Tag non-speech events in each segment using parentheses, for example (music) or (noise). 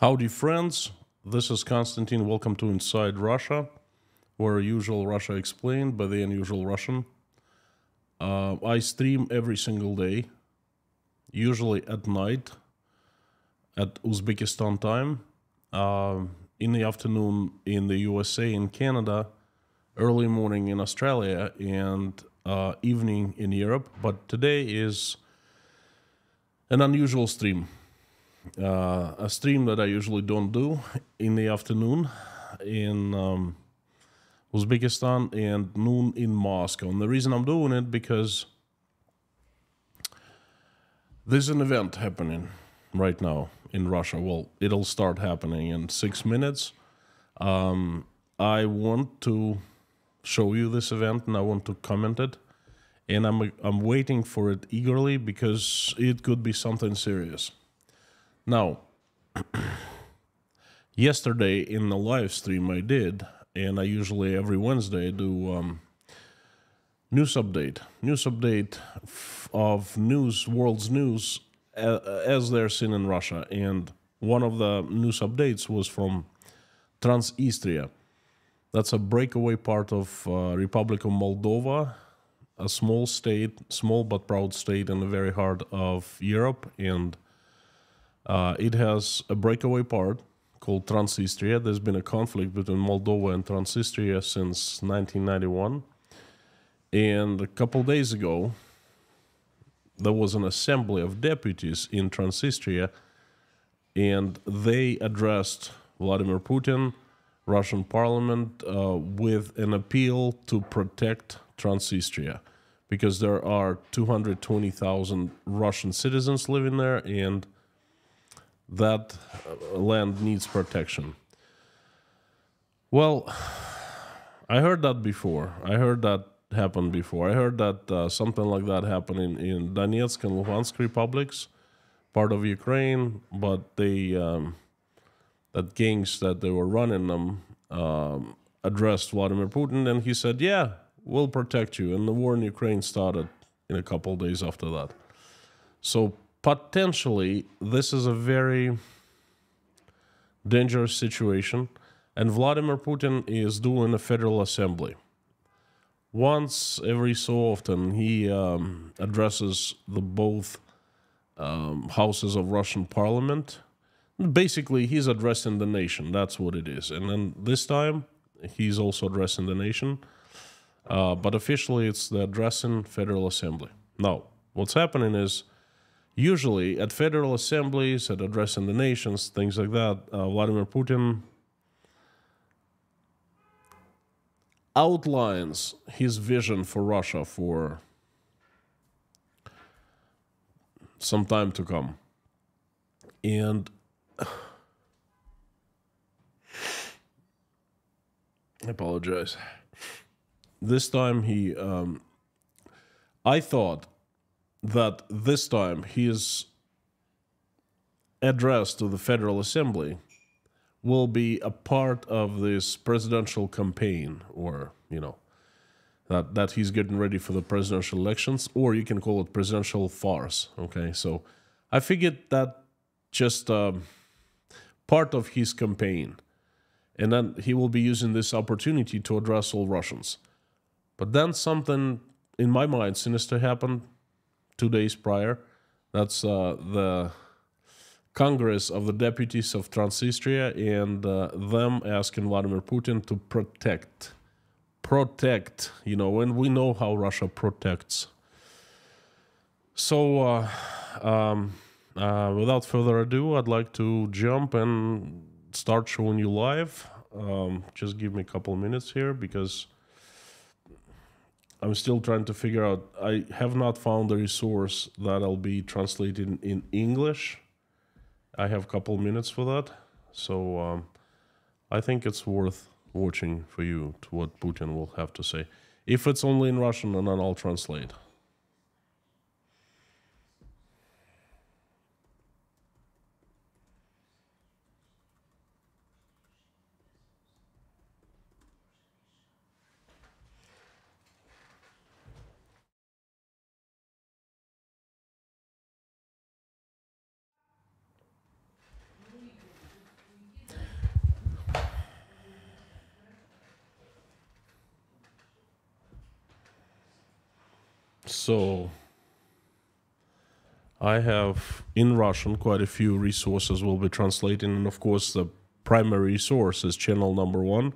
Howdy, friends. This is Konstantin. Welcome to Inside Russia, where usual Russia explained by the unusual Russian. Uh, I stream every single day, usually at night at Uzbekistan time, uh, in the afternoon in the USA and Canada, early morning in Australia, and uh, evening in Europe. But today is an unusual stream uh, a stream that I usually don't do in the afternoon in um, Uzbekistan and noon in Moscow. And the reason I'm doing it because there's an event happening right now in Russia. Well, it'll start happening in six minutes. Um, I want to show you this event and I want to comment it. And I'm I'm waiting for it eagerly because it could be something serious. Now, (clears throat) yesterday in the live stream I did, and I usually every Wednesday do um, news update, news update of news, world's news as they're seen in Russia. And one of the news updates was from Transnistria. That's a breakaway part of uh, Republic of Moldova, a small state, small but proud state in the very heart of Europe and uh, it has a breakaway part called Transnistria. There's been a conflict between Moldova and Transnistria since 1991. And a couple days ago, there was an assembly of deputies in Transnistria, and they addressed Vladimir Putin, Russian parliament, uh, with an appeal to protect Transnistria because there are 220,000 Russian citizens living there and that uh, land needs protection. Well, (sighs) I heard that before. I heard that happen before. I heard that uh, something like that happened in, in Donetsk and Luhansk republics, part of Ukraine, but they um, that gangs that they were running them um, addressed Vladimir Putin, and he said, "Yeah, we'll protect you." And the war in Ukraine started in a couple days after that. So potentially this is a very dangerous situation and Vladimir Putin is doing a federal assembly. Once every so often, he um, addresses the both um, houses of Russian parliament. Basically, he's addressing the nation. That's what it is. And then this time, he's also addressing the nation. Uh, but officially, it's the addressing Federal Assembly. Now, what's happening is usually at federal assemblies, at addressing the nations, things like that, uh, Vladimir Putin outlines his vision for Russia for some time to come. And (sighs) I apologize. This time he, um, I thought that this time his address to the Federal Assembly will be a part of this presidential campaign or, you know, that, that he's getting ready for the presidential elections, or you can call it presidential farce. Okay, so I figured that just um, part of his campaign, and then he will be using this opportunity to address all Russians. But then something in my mind sinister happened two days prior. That's uh, the Congress of the Deputies of Transnistria and uh, them asking Vladimir Putin to protect. Protect, you know, and we know how Russia protects. So, uh, um, uh, without further ado, I'd like to jump and start showing you live. Um, just give me a couple minutes here because I'm still trying to figure out. I have not found a resource that I'll be translating in English. I have a couple minutes for that, so um, I think it's worth watching for you to what Putin will have to say. If it's only in Russian, and then I'll translate. So I have in Russian quite a few resources we'll be translating, and of course the primary resource is channel number one.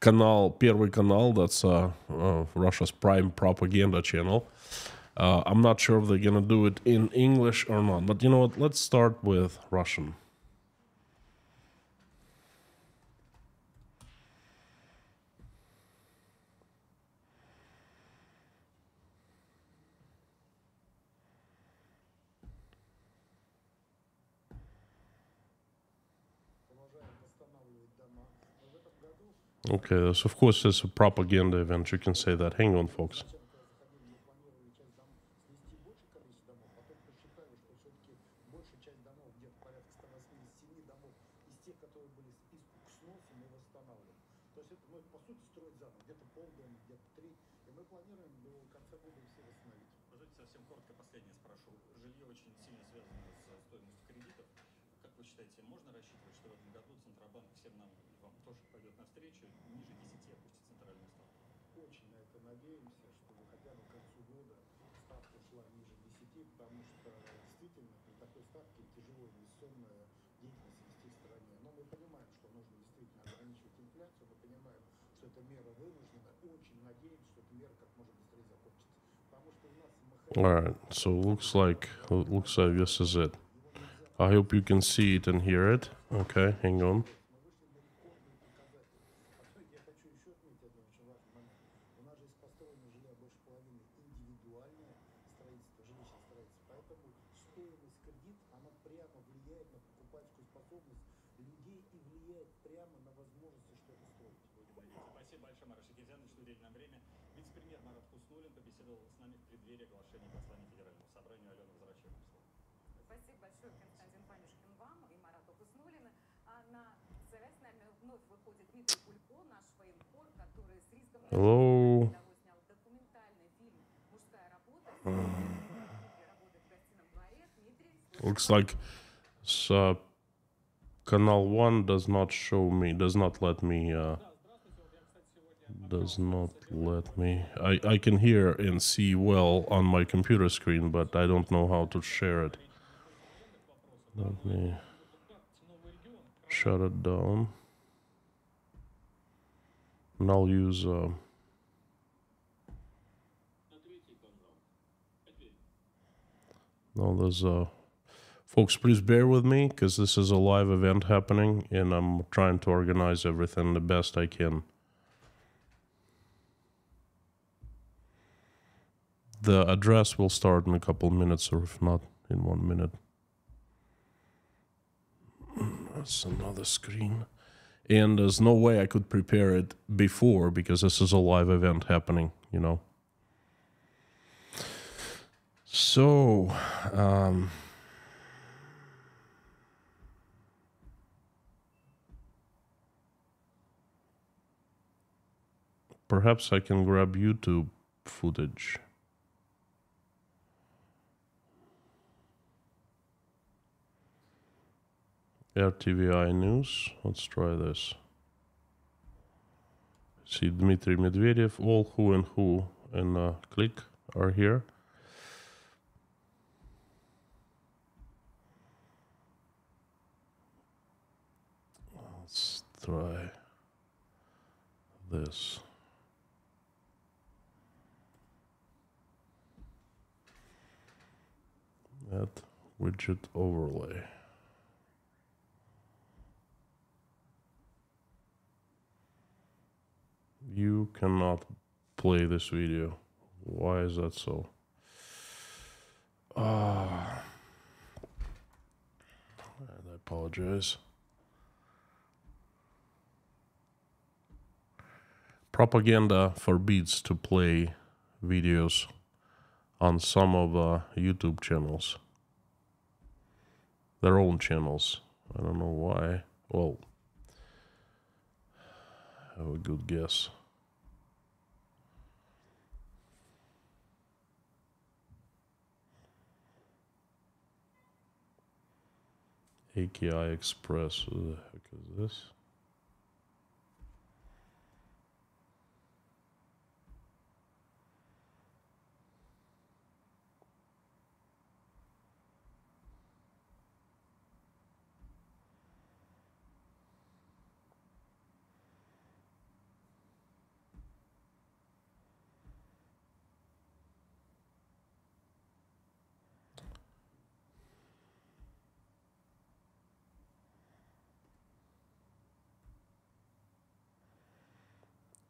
Канал, первый канал, that's uh, uh, Russia's prime propaganda channel. Uh, I'm not sure if they're gonna do it in English or not, but you know what? Let's start with Russian. Okay, so of course it's a propaganda event. You can say that. Hang on, folks. So looks like looks like this is it. I hope you can see it and hear it. Okay, hang on. Like uh, Canal 1 does not show me, does not let me, uh, does not let me, I, I can hear and see well on my computer screen, but I don't know how to share it. Let me shut it down. And I'll use, uh, no, there's, uh, folks, please bear with me because this is a live event happening and I'm trying to organize everything the best I can. The address will start in a couple minutes or if not, in one minute. That's another screen. And there's no way I could prepare it before because this is a live event happening, you know. So, um, perhaps I can grab YouTube footage. RTVI News. Let's try this. See Dmitry Medvedev, all who and who and uh, click are here. Let's try this. Add widget overlay. You cannot play this video. Why is that so? Ah. I apologize. Propaganda forbids to play videos on some of uh, YouTube channels. Their own channels. I don't know why. Well, have a good guess. AKI Express. What the heck is this?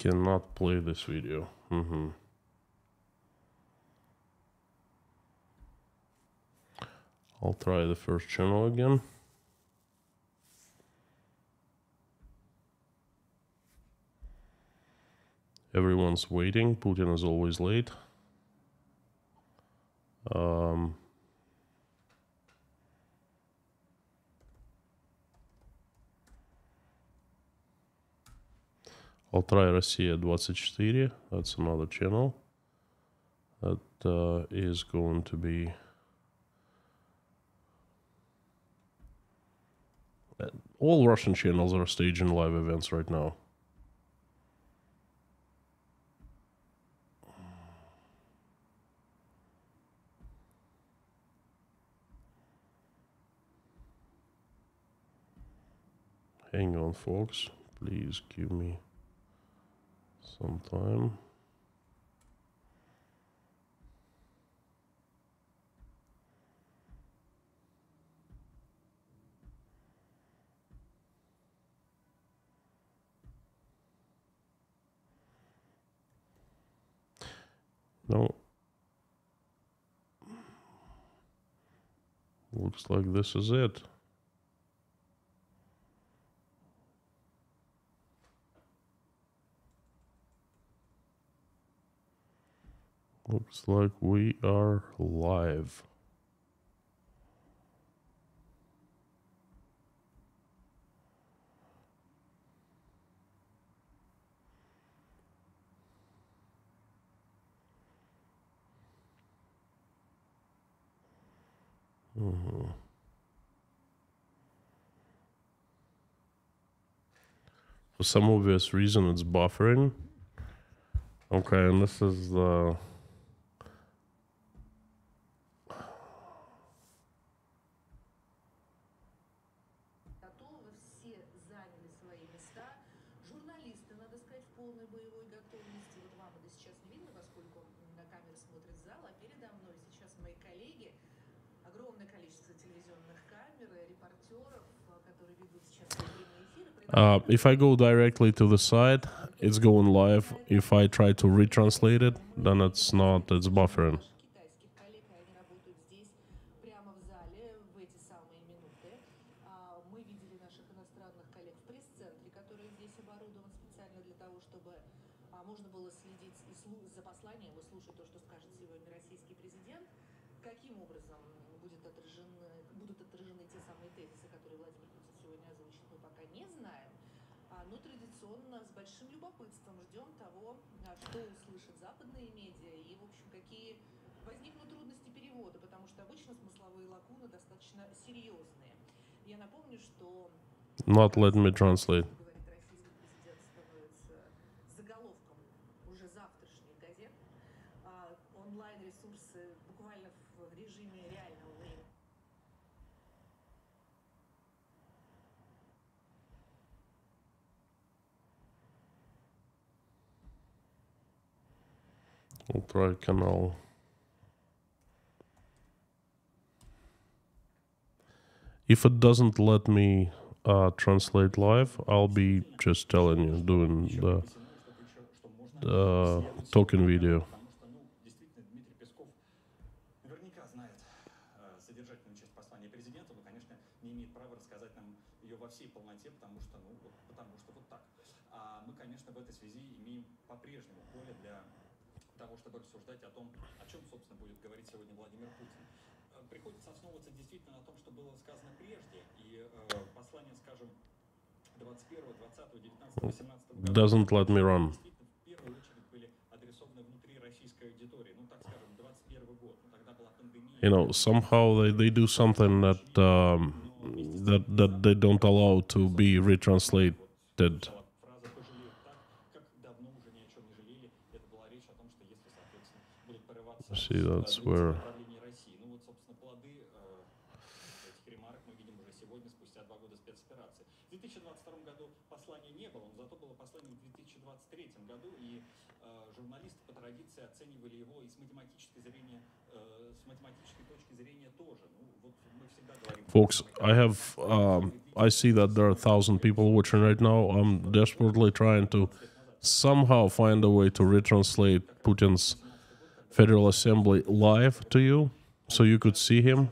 Cannot play this video. hmm I'll try the first channel again. Everyone's waiting. Putin is always late. Um, I'll try Russia 24. That's another channel. That uh, is going to be... Uh, all Russian channels are staging live events right now. Hang on, folks. Please give me some time. No. Looks like this is it. Looks like we are live. Mm-hmm. For some obvious reason, it's buffering. Okay, and this is the. Uh Uh, if I go directly to the site, it's going live. If I try to retranslate it, then it's not, it's buffering. Достаточно серьезные. Я напомню, что Not letting me translate. говорит российский if it doesn't let me uh, translate live, I'll be just telling you, doing the uh, token video. того, чтобы рассуждать о том, о чем, собственно, будет говорить сегодня Владимир Путин. Э, Приходится основываться действительно на том, что было сказано прежде, и э, послание, скажем, 21, 20, 19, 18 года Doesn't let me run. действительно в первую очередь были адресованы внутри российской аудитории. Ну, так скажем, 21 год. Ну, тогда была пандемия. You know, somehow they, they do something that um, that that they don't allow to be retranslated. Была фраза «пожалеют Folks, I have um, I see that there are a thousand people watching right now. I'm desperately trying to somehow find a way to retranslate Putin's Federal Assembly live to you, so you could see him.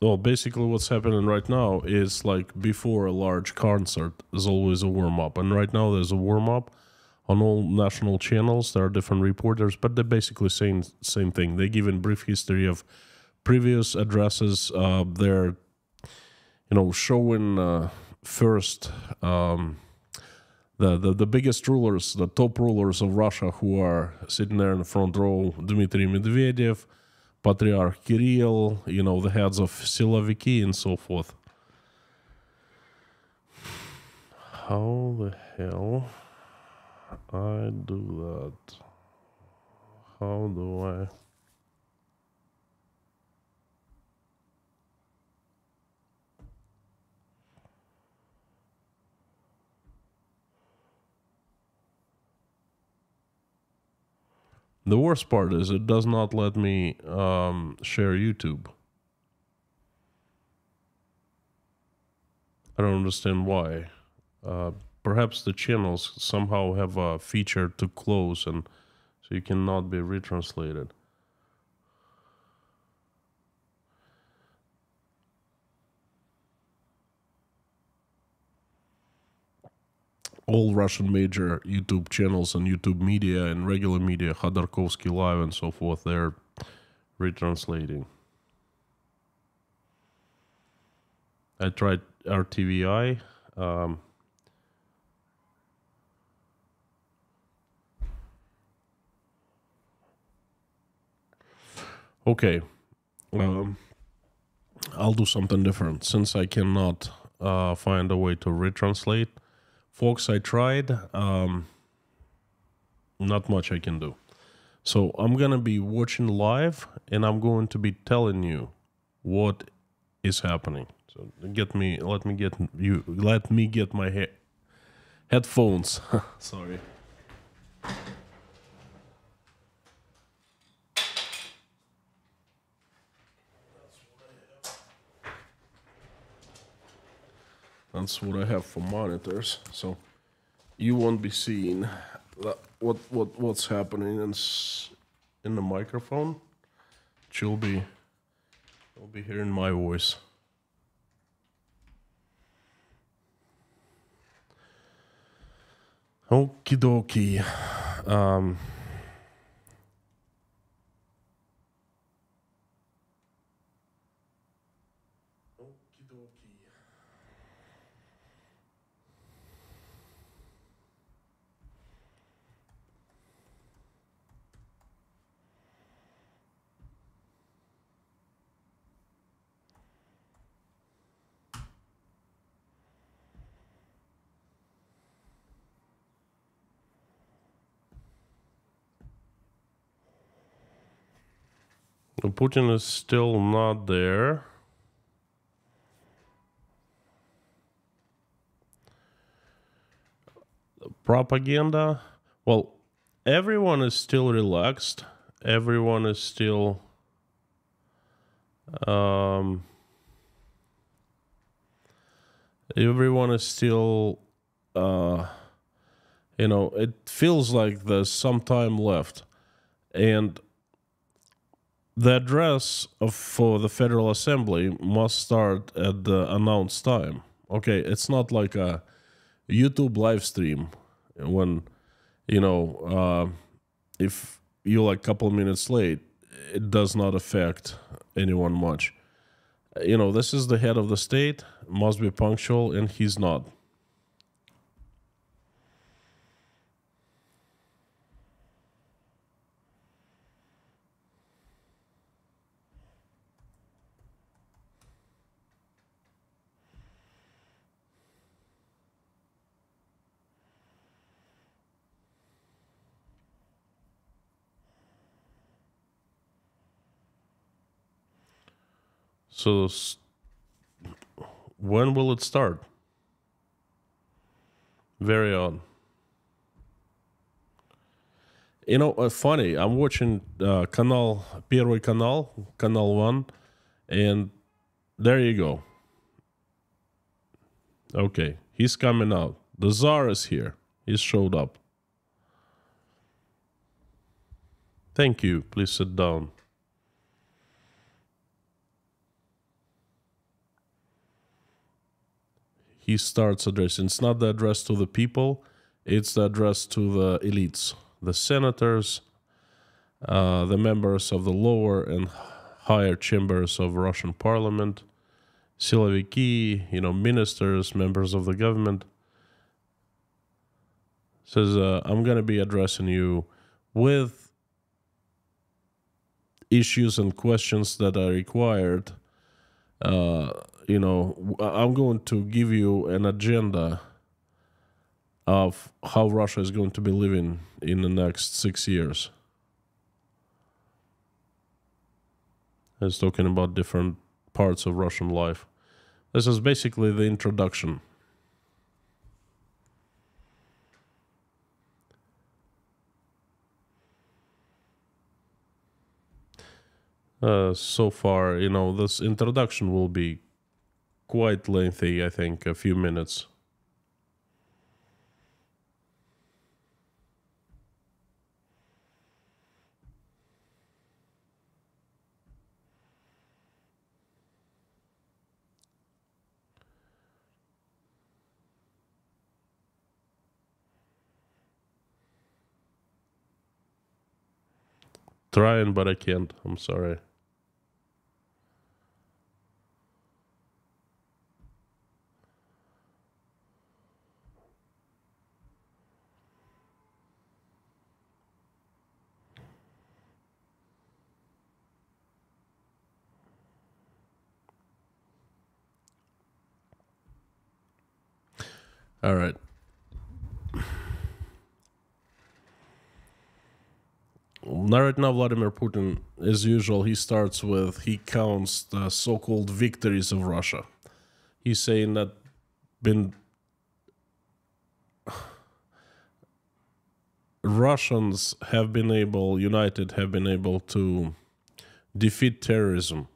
Well, basically, what's happening right now is like before a large concert, there's always a warm up. And right now, there's a warm up on all national channels. There are different reporters, but they're basically saying same thing. They give a brief history of previous addresses. Uh, they're, you know, showing uh, first um, the, the the biggest rulers, the top rulers of Russia, who are sitting there in the front row: Dmitry Medvedev, Patriarch Kirill, you know, the heads of Siloviki and so forth. How the hell I do that? How do I? The worst part is it does not let me um, share YouTube. I don't understand why. Uh, perhaps the channels somehow have a feature to close and so you cannot be retranslated. All Russian major YouTube channels and YouTube media and regular media, Khodorkovsky Live and so forth, they're retranslating. I tried RTVI. Um, okay. Um, I'll do something different since I cannot uh, find a way to retranslate folks i tried um not much i can do. So i'm gonna be watching live and i'm going to be telling you what is happening. So get me let me get you let me get my he- headphones. (laughs) Sorry That's what I have for monitors. So you won't be seeing what what what's happening in in the microphone. But You'll be you'll be hearing my voice. Okie dokie. Um, Putin is still not there. Propaganda. Well, everyone is still relaxed. Everyone is still. Um, everyone is still. Uh, you know, it feels like there's some time left. And the address of, for the Federal Assembly must start at the announced time. Okay, it's not like a YouTube live stream when you know uh, if you're like a couple minutes late, it does not affect anyone much. You know, this is the head of the state, must be punctual, and he's not. So, s- when will it start? Very odd. You know, uh, funny. I'm watching uh, Canal Первый Canal, Canal One, and there you go. Okay, he's coming out. The Tsar is here. He showed up. Thank you. Please sit down. He starts addressing. It's not the address to the people, it's the address to the elites, the senators, uh, the members of the lower and higher chambers of Russian parliament, siloviki, you know, ministers, members of the government. Says, uh, I'm going to be addressing you with issues and questions that are required. Uh, you know, I'm going to give you an agenda of how Russia is going to be living in the next six years. It's talking about different parts of Russian life. This is basically the introduction. Uh, so far, you know, this introduction will be quite lengthy, I think, a few minutes. Trying, but I can't. I'm sorry. All right. Now, right now, Vladimir Putin, as usual, he starts with he counts the so-called victories of Russia. He's saying that been Russians have been able, united, have been able to defeat terrorism,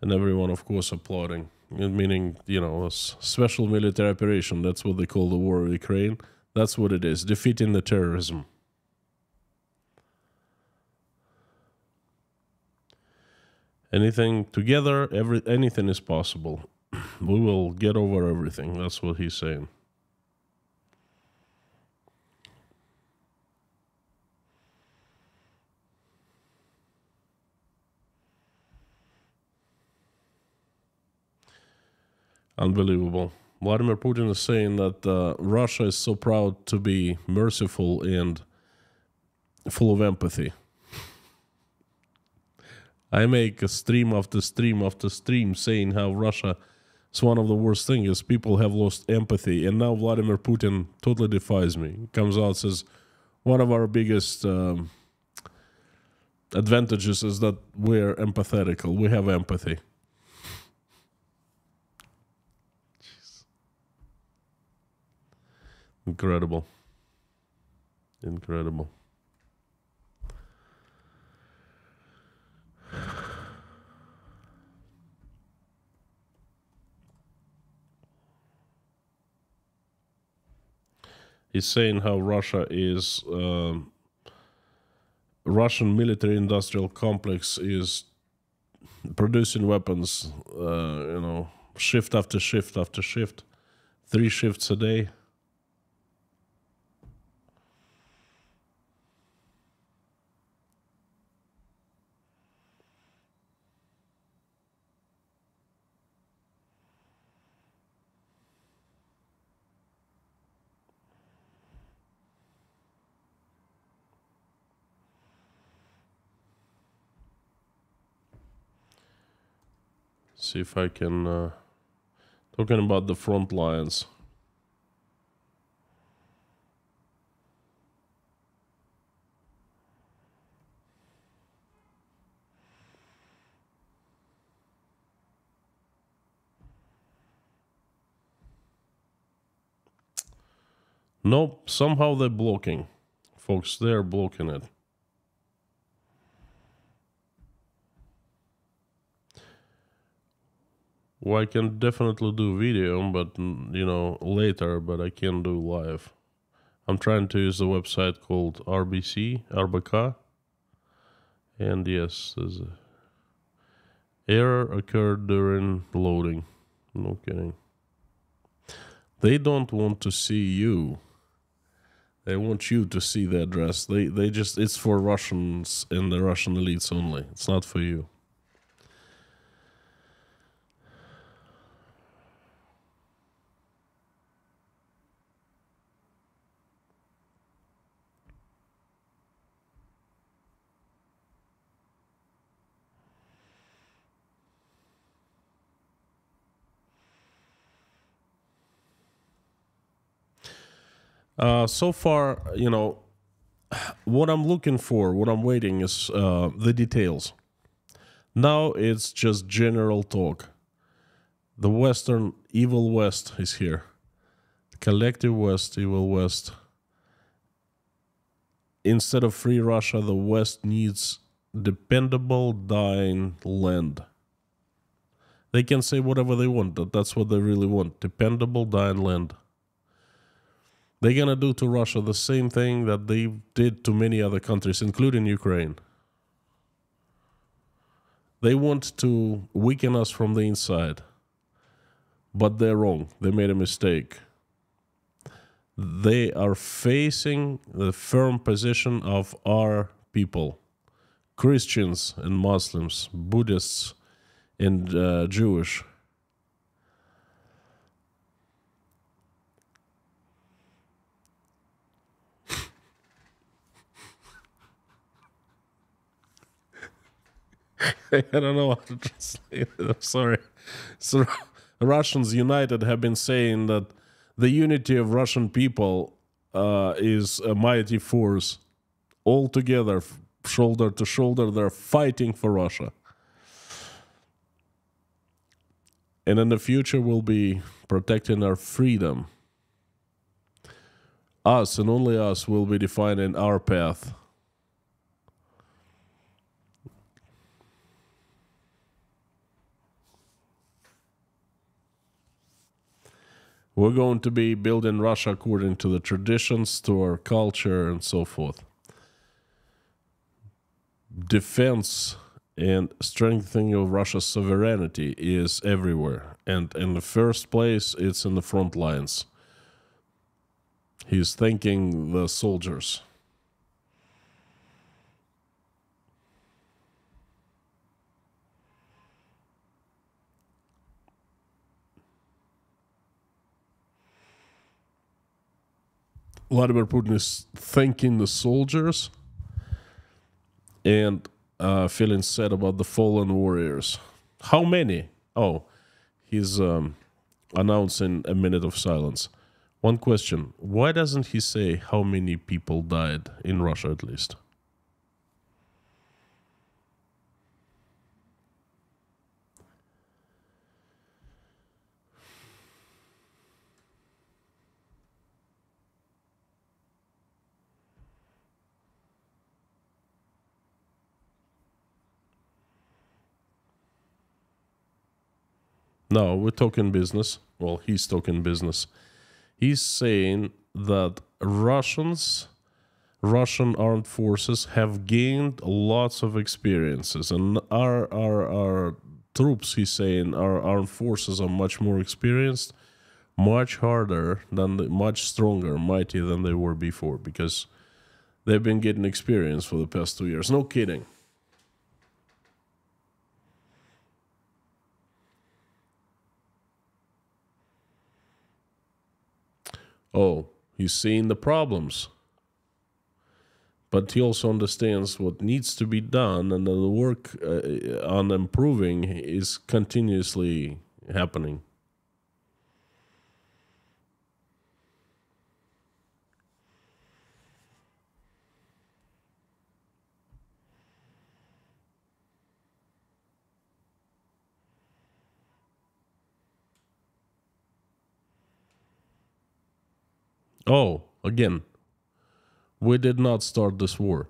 and everyone, of course, applauding. Meaning, you know, a special military operation. That's what they call the war of Ukraine. That's what it is, defeating the terrorism. anything together every anything is possible (clears throat) we will get over everything that's what he's saying unbelievable vladimir putin is saying that uh, russia is so proud to be merciful and full of empathy I make a stream after stream after stream saying how Russia is one of the worst things is people have lost empathy, and now Vladimir Putin totally defies me. Comes out says one of our biggest um, advantages is that we're empathetical. We have empathy. Incredible. Incredible. He's saying how Russia is um, Russian military industrial complex is producing weapons, uh, you know, shift after shift after shift, three shifts a day. See if I can. Uh, talking about the front lines. Nope, somehow they're blocking. Folks, they're blocking it. Well, I can definitely do video, but you know, later, but I can't do live. I'm trying to use the website called RBC, RBK. And yes, there's a error occurred during loading. No kidding. They don't want to see you. They want you to see the address. They they just it's for Russians and the Russian elites only. It's not for you. Uh, so far, you know, what I'm looking for, what I'm waiting is uh, the details. Now it's just general talk. The Western evil West is here. The collective West, evil West. Instead of free Russia, the West needs dependable, dying land. They can say whatever they want, that that's what they really want dependable, dying land. They're going to do to Russia the same thing that they did to many other countries, including Ukraine. They want to weaken us from the inside. But they're wrong. They made a mistake. They are facing the firm position of our people Christians and Muslims, Buddhists and uh, Jewish. (laughs) I don't know how to translate it. I'm sorry. So, (laughs) Russians United have been saying that the unity of Russian people uh, is a mighty force. All together, shoulder to shoulder, they're fighting for Russia. And in the future, we'll be protecting our freedom. Us and only us will be defining our path. We're going to be building Russia according to the traditions, to our culture, and so forth. Defense and strengthening of Russia's sovereignty is everywhere. And in the first place, it's in the front lines. He's thanking the soldiers. Vladimir Putin is thanking the soldiers and uh, feeling sad about the fallen warriors. How many? Oh, he's um, announcing a minute of silence. One question Why doesn't he say how many people died in Russia at least? No, we're talking business. Well, he's talking business. He's saying that Russians, Russian armed forces have gained lots of experiences, and our our our troops, he's saying, our armed forces are much more experienced, much harder than the, much stronger, mighty than they were before because they've been getting experience for the past two years. No kidding. Oh, he's seeing the problems. But he also understands what needs to be done, and the work uh, on improving is continuously happening. Oh, again, we did not start this war.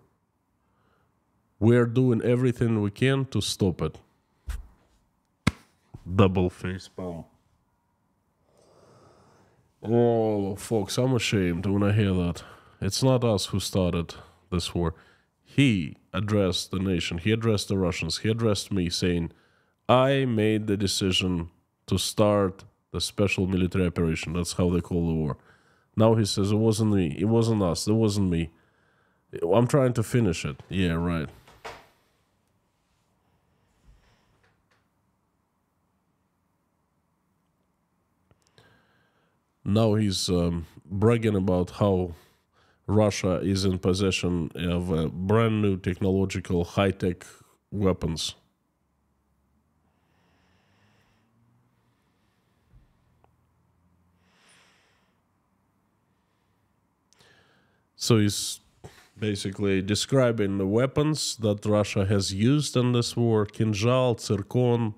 We're doing everything we can to stop it. Double face palm. Oh, folks, I'm ashamed when I hear that. It's not us who started this war. He addressed the nation, he addressed the Russians, he addressed me saying, I made the decision to start the special military operation. That's how they call the war. Now he says, It wasn't me, it wasn't us, it wasn't me. I'm trying to finish it. Yeah, right. now he's um, bragging about how Russia is in possession of uh, brand new technological high tech weapons. So he's basically describing the weapons that Russia has used in this war Kinzhal, Zircon,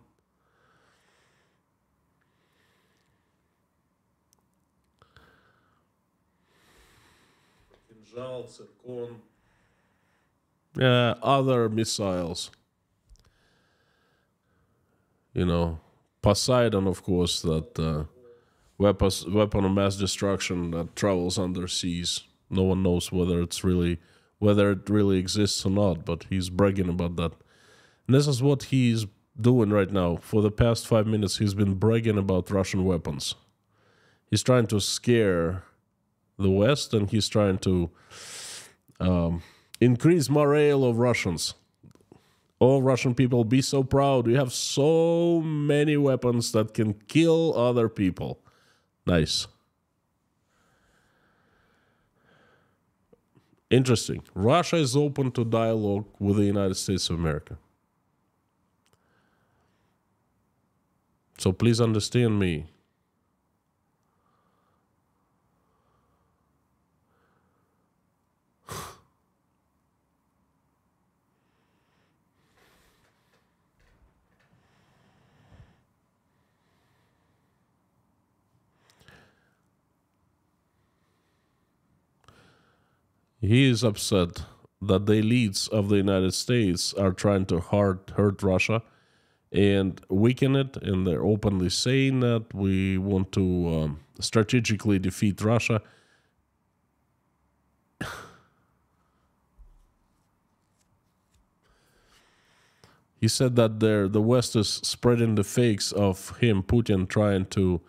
Zircon, uh, other missiles. You know, Poseidon, of course, that uh, weapons, weapon of mass destruction that travels under seas. No one knows whether it's really whether it really exists or not, but he's bragging about that. And this is what he's doing right now. For the past five minutes, he's been bragging about Russian weapons. He's trying to scare the West, and he's trying to um, increase morale of Russians. All Russian people, be so proud. We have so many weapons that can kill other people. Nice. Interesting. Russia is open to dialogue with the United States of America. So please understand me. He is upset that the elites of the United States are trying to hurt, hurt Russia and weaken it, and they're openly saying that we want to um, strategically defeat Russia. he said that there the West is spreading the fakes of him, Putin, trying to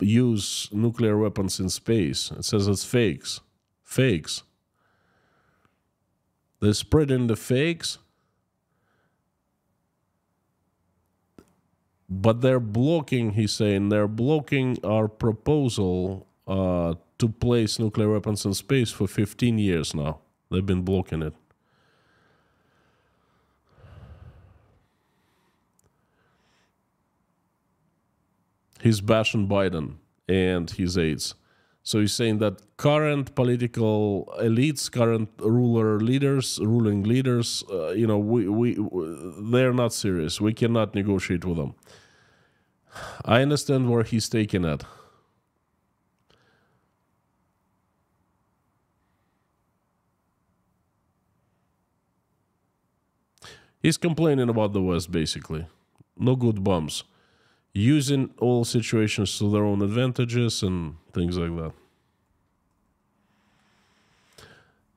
use nuclear weapons in space. It says it's fakes, fakes. They're spreading the fakes, but they're blocking. He's saying they're blocking our proposal uh, to place nuclear weapons in space for 15 years now. They've been blocking it. He's bashing Biden and his aides. So he's saying that current political elites, current ruler leaders, ruling leaders, uh, you know, we, we they're not serious. We cannot negotiate with them. (sighs) I understand where he's taking it. He's complaining about the West, basically. No good bums using all situations to their own advantages and things like that.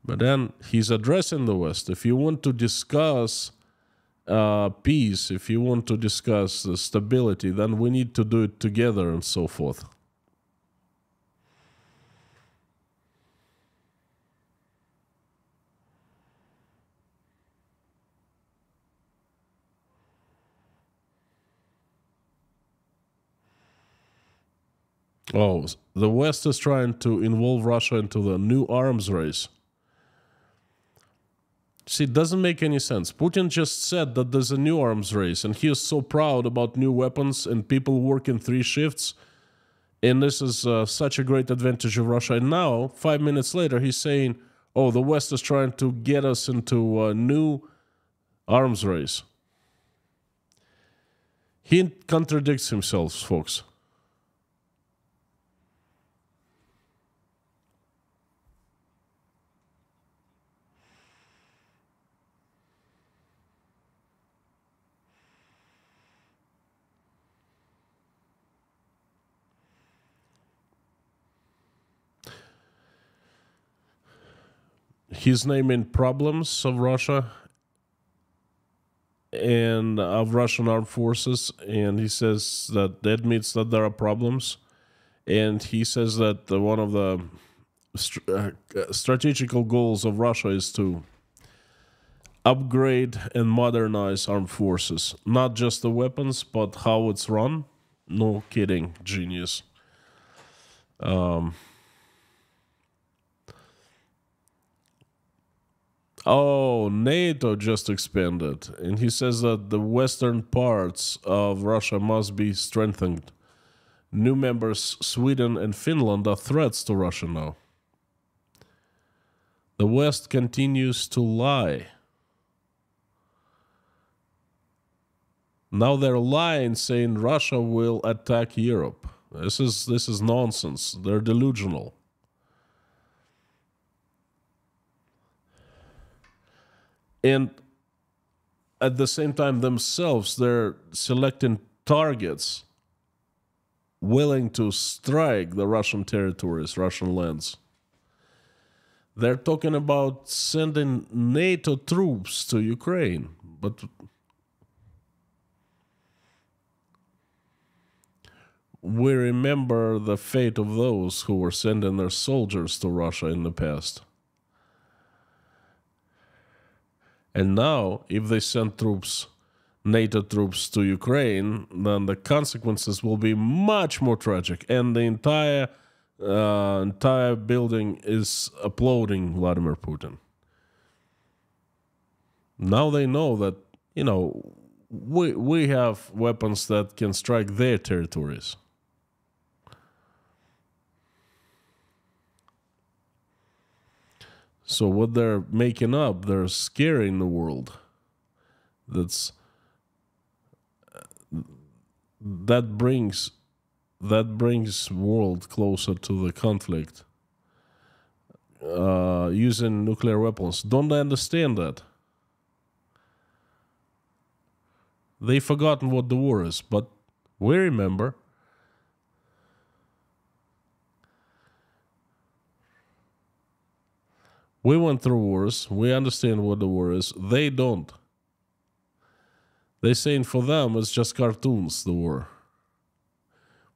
But then he's addressing the West. If you want to discuss uh, peace, if you want to discuss stability, then we need to do it together and so forth. Oh, the West is trying to involve Russia into the new arms race. See, it doesn't make any sense. Putin just said that there's a new arms race, and he is so proud about new weapons and people working three shifts. And this is uh, such a great advantage of Russia. And now, five minutes later, he's saying, oh, the West is trying to get us into a new arms race. He contradicts himself, folks. He's naming problems of Russia and of Russian armed forces, and he says that admits that there are problems, and he says that one of the uh, strategical goals of Russia is to upgrade and modernize armed forces, not just the weapons, but how it's run. No kidding, genius. Um, Oh, NATO just expanded. And he says that the western parts of Russia must be strengthened. New members, Sweden and Finland, are threats to Russia now. The West continues to lie. Now they're lying saying Russia will attack Europe. This is this is nonsense. They're delusional. And at the same time themselves they're selecting targets willing to strike the russian territories russian lands. They're talking about sending nato troops to ukraine but we remember the fate of those who were sending their soldiers to russia in the past And now, if they send troops, NATO troops to Ukraine, then the consequences will be much more tragic, and the entire uh, entire building is applauding Vladimir Putin. Now they know that you know we we have weapons that can strike their territories. So what they're making up, they're scaring the world. That's that brings that brings world closer to the conflict. Uh, using nuclear weapons. Don't they understand that? They've forgotten what the war is, but we remember. We went through wars. We understand what the war is. They don't. They saying for them it's just cartoons, the war.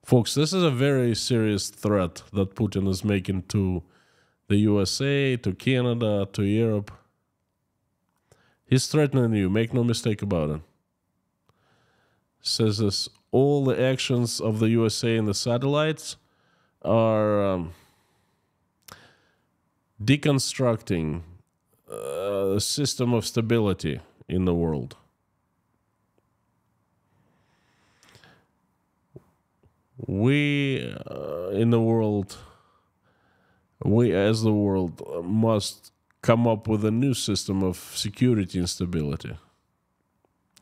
Folks, this is a very serious threat that Putin is making to the USA, to Canada, to Europe. He's threatening you, make no mistake about it. Says this all the actions of the USA and the satellites are um, deconstructing uh, a system of stability in the world. We uh, in the world, we as the world must come up with a new system of security and stability.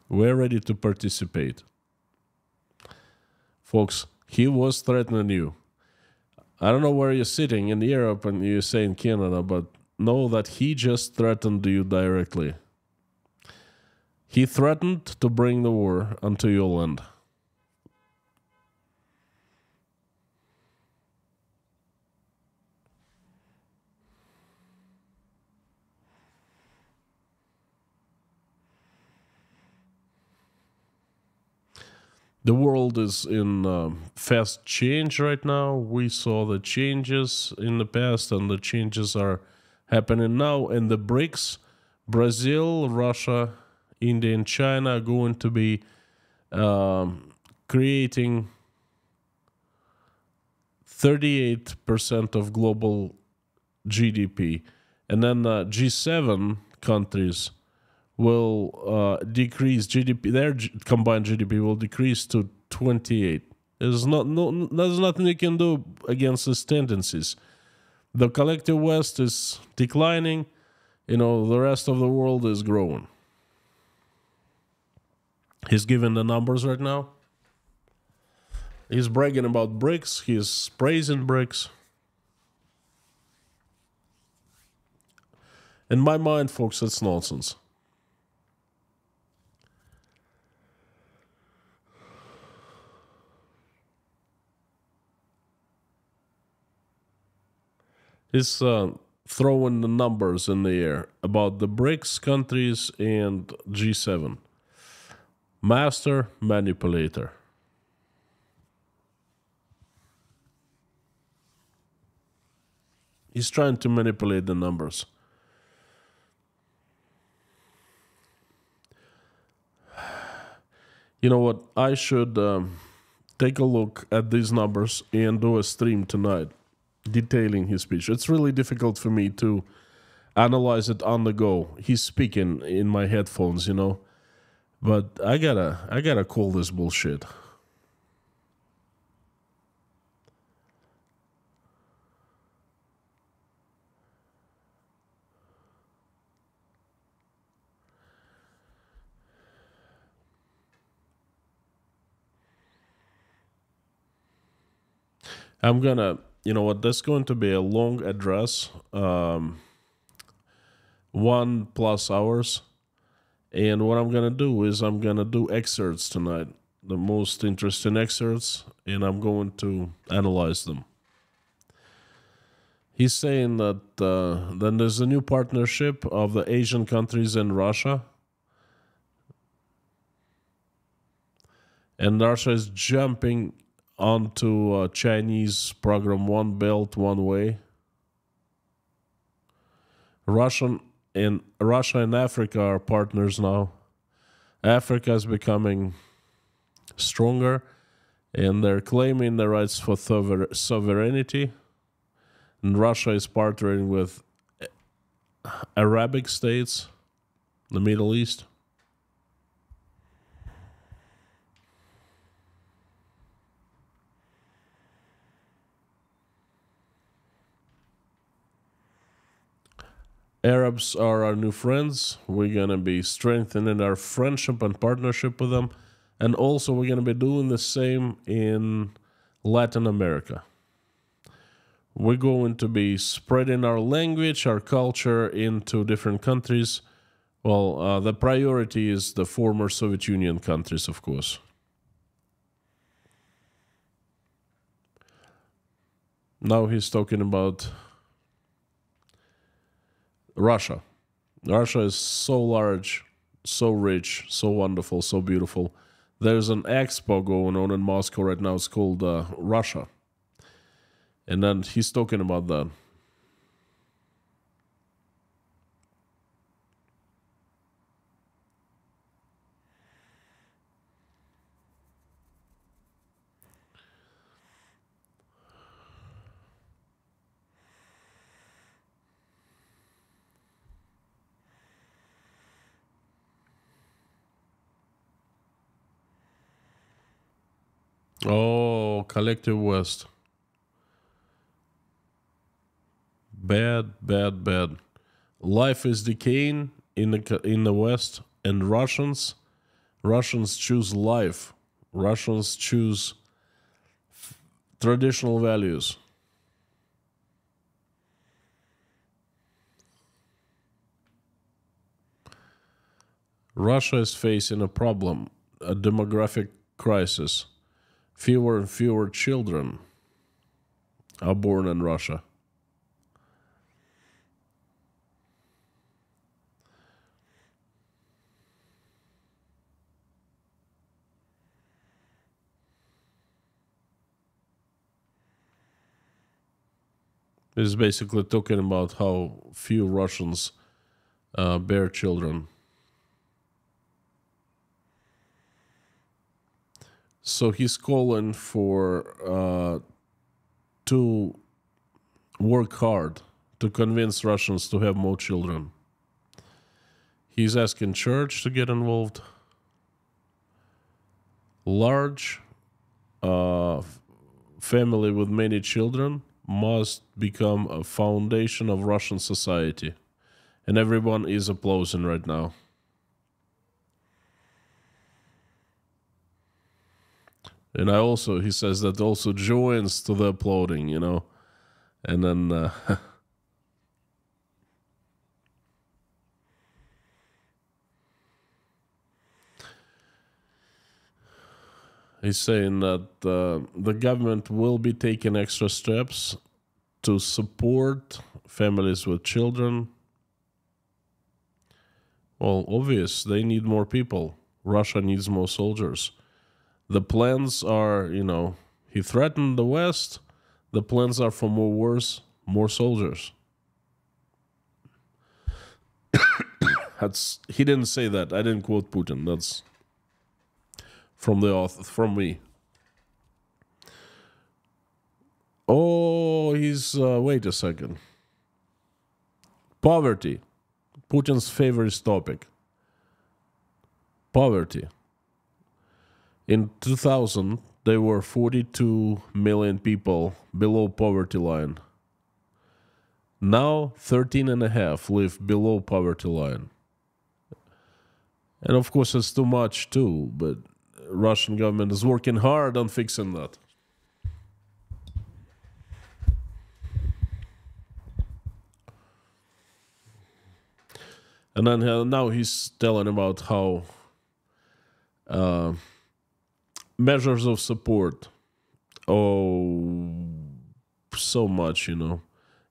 We're ready to participate. Folks, he was threatening you. I don't know where you're sitting in Europe and you say in Canada, but know that he just threatened you directly. He threatened to bring the war onto your land. The world is in uh, fast change right now. We saw the changes in the past, and the changes are happening now. And the BRICS, Brazil, Russia, India, and China are going to be um, creating 38% of global GDP. And then uh, G7 countries will uh, decrease GDP. Their combined GDP will decrease to 28. There's not no. There's nothing you can do against these tendencies. The collective West is declining. You know the rest of the world is growing. He's giving the numbers right now. He's bragging about BRICS. He's praising BRICS. In my mind, folks, it's nonsense. He's uh, throwing the numbers in the air about the BRICS countries and G7. Master manipulator. He's trying to manipulate the numbers. You know what? I should um, take a look at these numbers and do a stream tonight detailing his speech. It's really difficult for me to analyze it on the go. He's speaking in my headphones, you know. But I gotta I gotta call this bullshit. I'm gonna, you know what, that's going to be a long address, um, one plus hours. And what I'm gonna do is I'm gonna do excerpts tonight, the most interesting excerpts, and I'm going to analyze them. He's saying that uh, then there's a new partnership of the Asian countries and Russia. And Russia is jumping onto uh, Chinese program One Belt One Way. Russian and Russia and Africa are partners now. Africa is becoming stronger, and they're claiming the rights for sovereignty. And Russia is partnering with Arabic states, the Middle East. Arabs are our new friends. We're going to be strengthening our friendship and partnership with them. And also, we're going to be doing the same in Latin America. We're going to be spreading our language, our culture into different countries. Well, uh, the priority is the former Soviet Union countries, of course. Now he's talking about Russia. Russia is so large, so rich, so wonderful, so beautiful. There's an expo going on in Moscow right now. It's called uh, Russia. And then he's talking about that. Oh, Collective West. Bad, bad, bad. Life is decaying in the in the West, and Russians, Russians choose life. Russians choose traditional values. Russia is facing a problem, a demographic crisis fewer and fewer children are born in Russia. This Is basically talking about how few Russians uh, bear children. So he's calling for uh, to work hard to convince Russians to have more children. He's asking church to get involved. Large uh, family with many children must become a foundation of Russian society. And everyone is applauding right now. And I also he says that also joins to the applauding, you know, and then. Uh, (laughs) he's saying that uh, the government will be taking extra steps to support families with children. Well, obvious, they need more people. Russia needs more soldiers. The plans are, you know, he threatened the West. The plans are for more wars, more soldiers. (coughs) That's he didn't say that. I didn't quote Putin. That's from the author, from me. Oh, he's uh, wait a second. Poverty, Putin's favorite topic. Poverty. In 2000, there were 42 million people below poverty line. Now, 13 and a half live below poverty line. And of course, it's too much too, but Russian government is working hard on fixing that. And then uh, now he's telling about how uh, measures of support. Oh, so much, you know.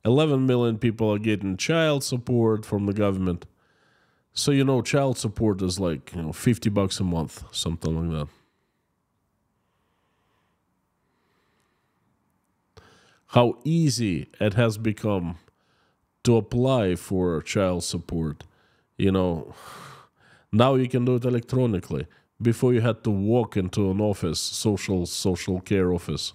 11 million people are getting child support from the government. So, you know, child support is like, you know, 50 bucks a month, something like that. How easy it has become to apply for child support. You know, (sighs) now you can do it electronically. Before you had to walk into an office, social social care office.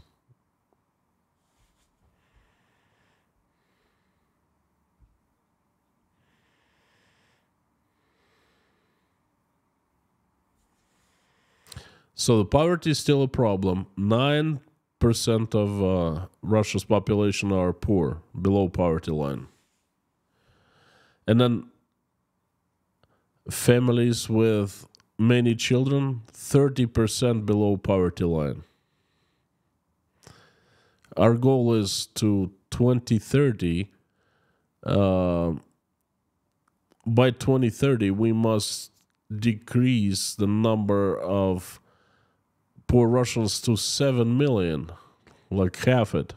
So the poverty is still a problem. Nine percent of uh, Russia's population are poor, below poverty line, and then families with many children, thirty percent below poverty line. Our goal is to 2030. Uh, by 2030, we must decrease the number of poor Russians to 7 million, like half it.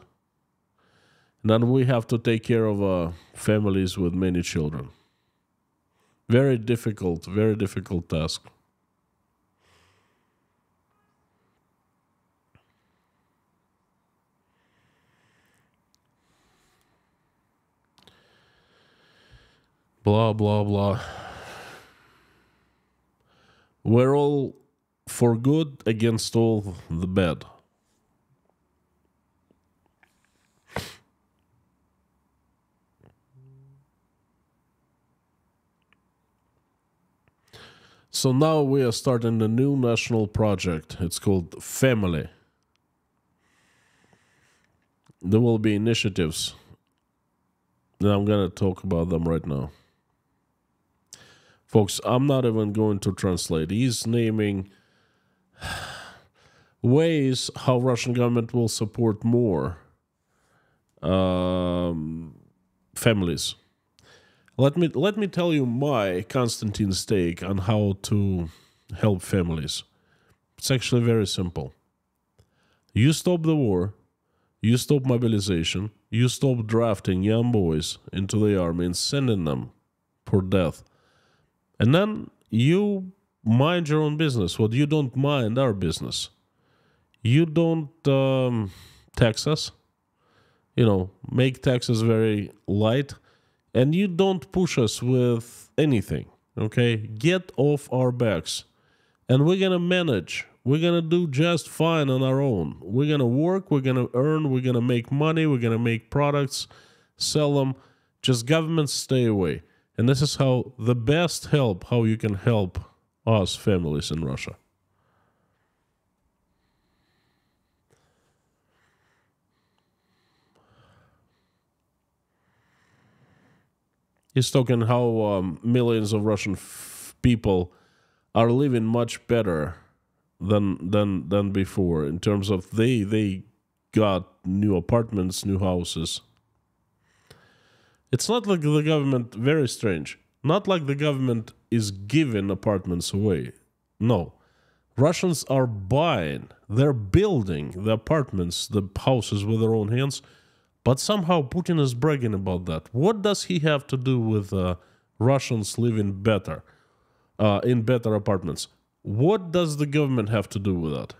And then we have to take care of uh, families with many children. Very difficult, very difficult task. Blah, blah, blah. We're all for good against all the bad. So now we are starting a new national project. It's called Family. There will be initiatives. And I'm going to talk about them right now. Folks, I'm not even going to translate. He's naming ways how Russian government will support more um, families. Let me let me tell you my Konstantin's take on how to help families. It's actually very simple. You stop the war, you stop mobilization, you stop drafting young boys into the army and sending them for death. And then you mind your own business. What you don't mind our business. You don't um, tax us. You know, make taxes very light, and you don't push us with anything. Okay, get off our backs, and we're gonna manage. We're gonna do just fine on our own. We're gonna work. We're gonna earn. We're gonna make money. We're gonna make products, sell them. Just governments stay away. And this is how the best help, how you can help us families in Russia. He's talking how um, millions of Russian people are living much better than than than before in terms of they they got new apartments, new houses. It's not like the government very strange. Not like the government is giving apartments away. No. Russians are buying, they're building the apartments, the houses with their own hands But somehow Putin is bragging about that. What does he have to do with uh, Russians living better, uh, in better apartments? What does the government have to do with that?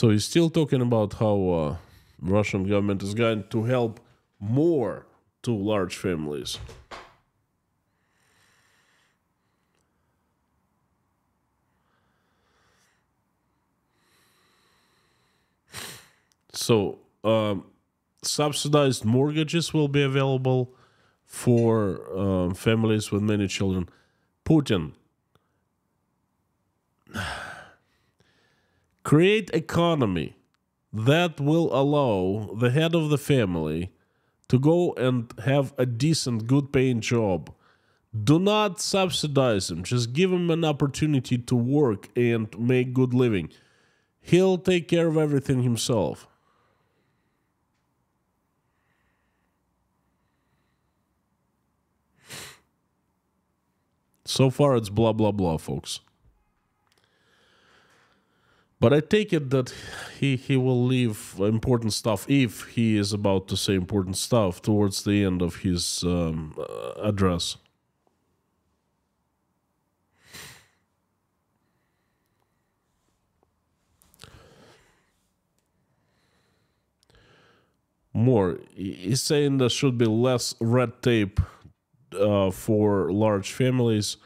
So he's still talking about how uh, Russian government is going to help more to large families. So um, subsidized mortgages will be available for um, families with many children. Putin (sighs) create economy that will allow the head of the family to go and have a decent good paying job. Do not subsidize him. Just give him an opportunity to work and make good living. He'll take care of everything himself. So far it's blah blah blah folks but I take it that he, he will leave important stuff if he is about to say important stuff towards the end of his um, uh, address. More, he's saying there should be less red tape uh, for large families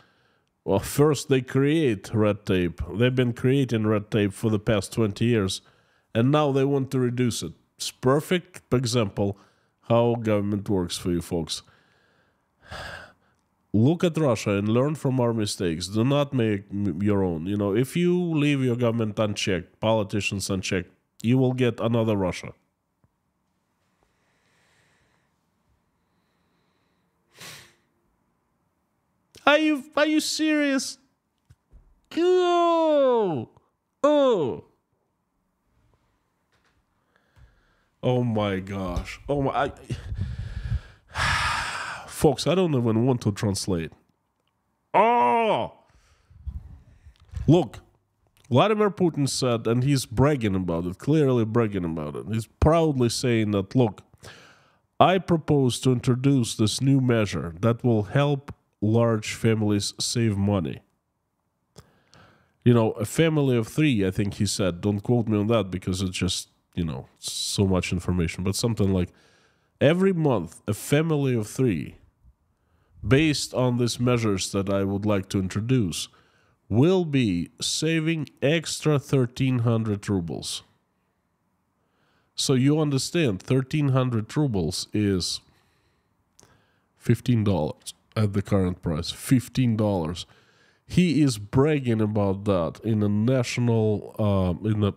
well, first they create red tape. They've been creating red tape for the past 20 years, and now they want to reduce it. It's perfect example how government works for you folks. Look at Russia and learn from our mistakes. Do not make your own. You know, if you leave your government unchecked, politicians unchecked, you will get another Russia. Are you are you serious? Oh, oh, oh my gosh! Oh my, I, (sighs) folks, I don't even want to translate. Oh, look, Vladimir Putin said, and he's bragging about it, clearly bragging about it. He's proudly saying that, look, I propose to introduce this new measure that will help large families save money. You know, a family of three, I think he said, don't quote me on that because it's just, you know, so much information, but something like every month, a family of three, based on these measures that I would like to introduce, will be saving extra 1300 rubles. So you understand, 1300 rubles is $15 at the current price $15 he is bragging about that in a national um, in a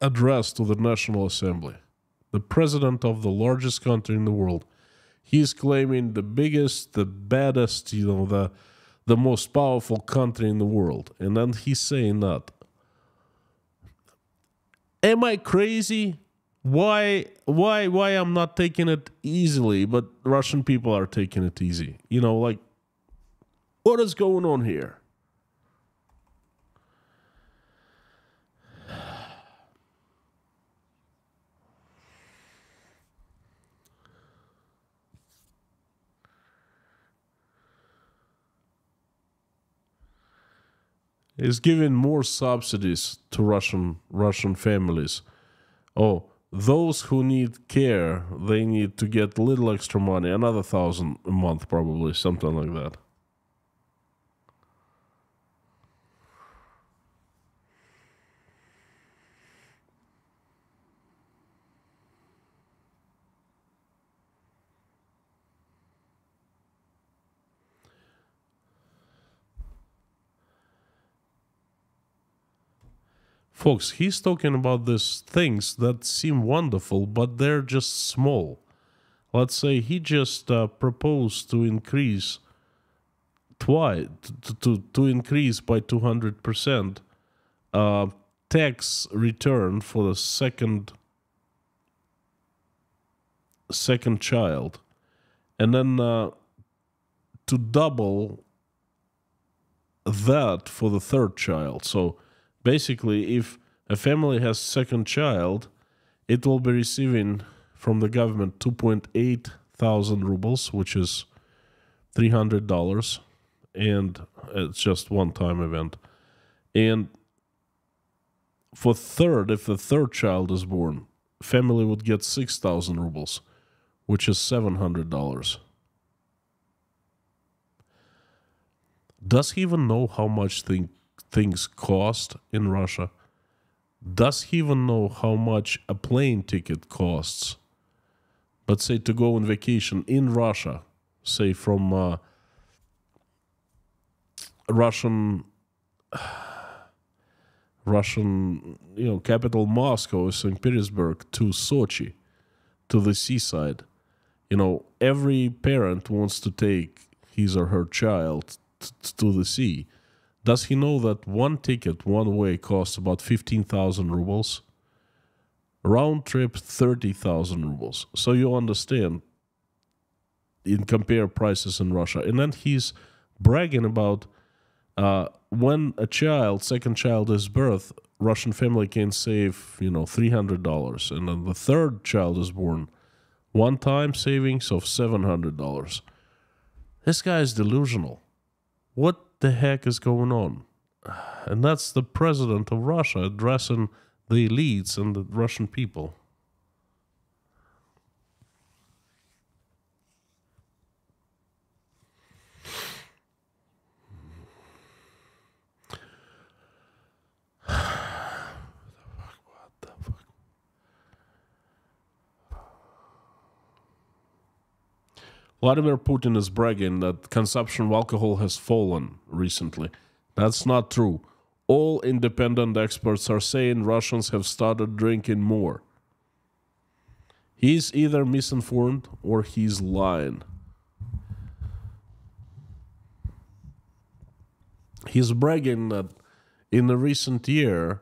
address to the national assembly. The president of the largest country in the world. He's claiming the biggest the baddest you know the the most powerful country in the world. And then he's saying that am i crazy why why why I'm not taking it easily, but Russian people are taking it easy. You know, like what is going on here? is giving more subsidies to Russian Russian families. Oh, those who need care, they need to get a little extra money, another thousand a month, probably, something like that. Folks, he's talking about these things that seem wonderful, but they're just small. Let's say he just uh, proposed to increase twice to, to, to increase by 200% uh, tax return for the second second child and then uh, to double that for the third child. So basically, if a family has second child, it will be receiving from the government 2.8 thousand rubles, which is three hundred dollars, and it's just one time event. And for third, if the third child is born, family would get six thousand rubles, which is seven hundred dollars. Does he even know how much thing, things cost in Russia? Does he even know how much a plane ticket costs? Let's say to go on vacation in Russia, say from uh, Russian (sighs) Russian, you know, capital Moscow, or St. Petersburg to Sochi, to the seaside. You know, every parent wants to take his or her child to the sea. Does he know that one ticket one way costs about 15,000 rubles? Round trip 30,000 rubles. So you understand in compare prices in Russia. And then he's bragging about uh, when a child, second child is birth, Russian family can save, you know, $300. And then the third child is born, one time savings of $700. This guy is delusional. What the heck is going on? And that's the president of Russia addressing the elites and the Russian people. Vladimir Putin is bragging that consumption of alcohol has fallen recently. That's not true. All independent experts are saying Russians have started drinking more. He's either misinformed or he's lying. He's bragging that in the recent year,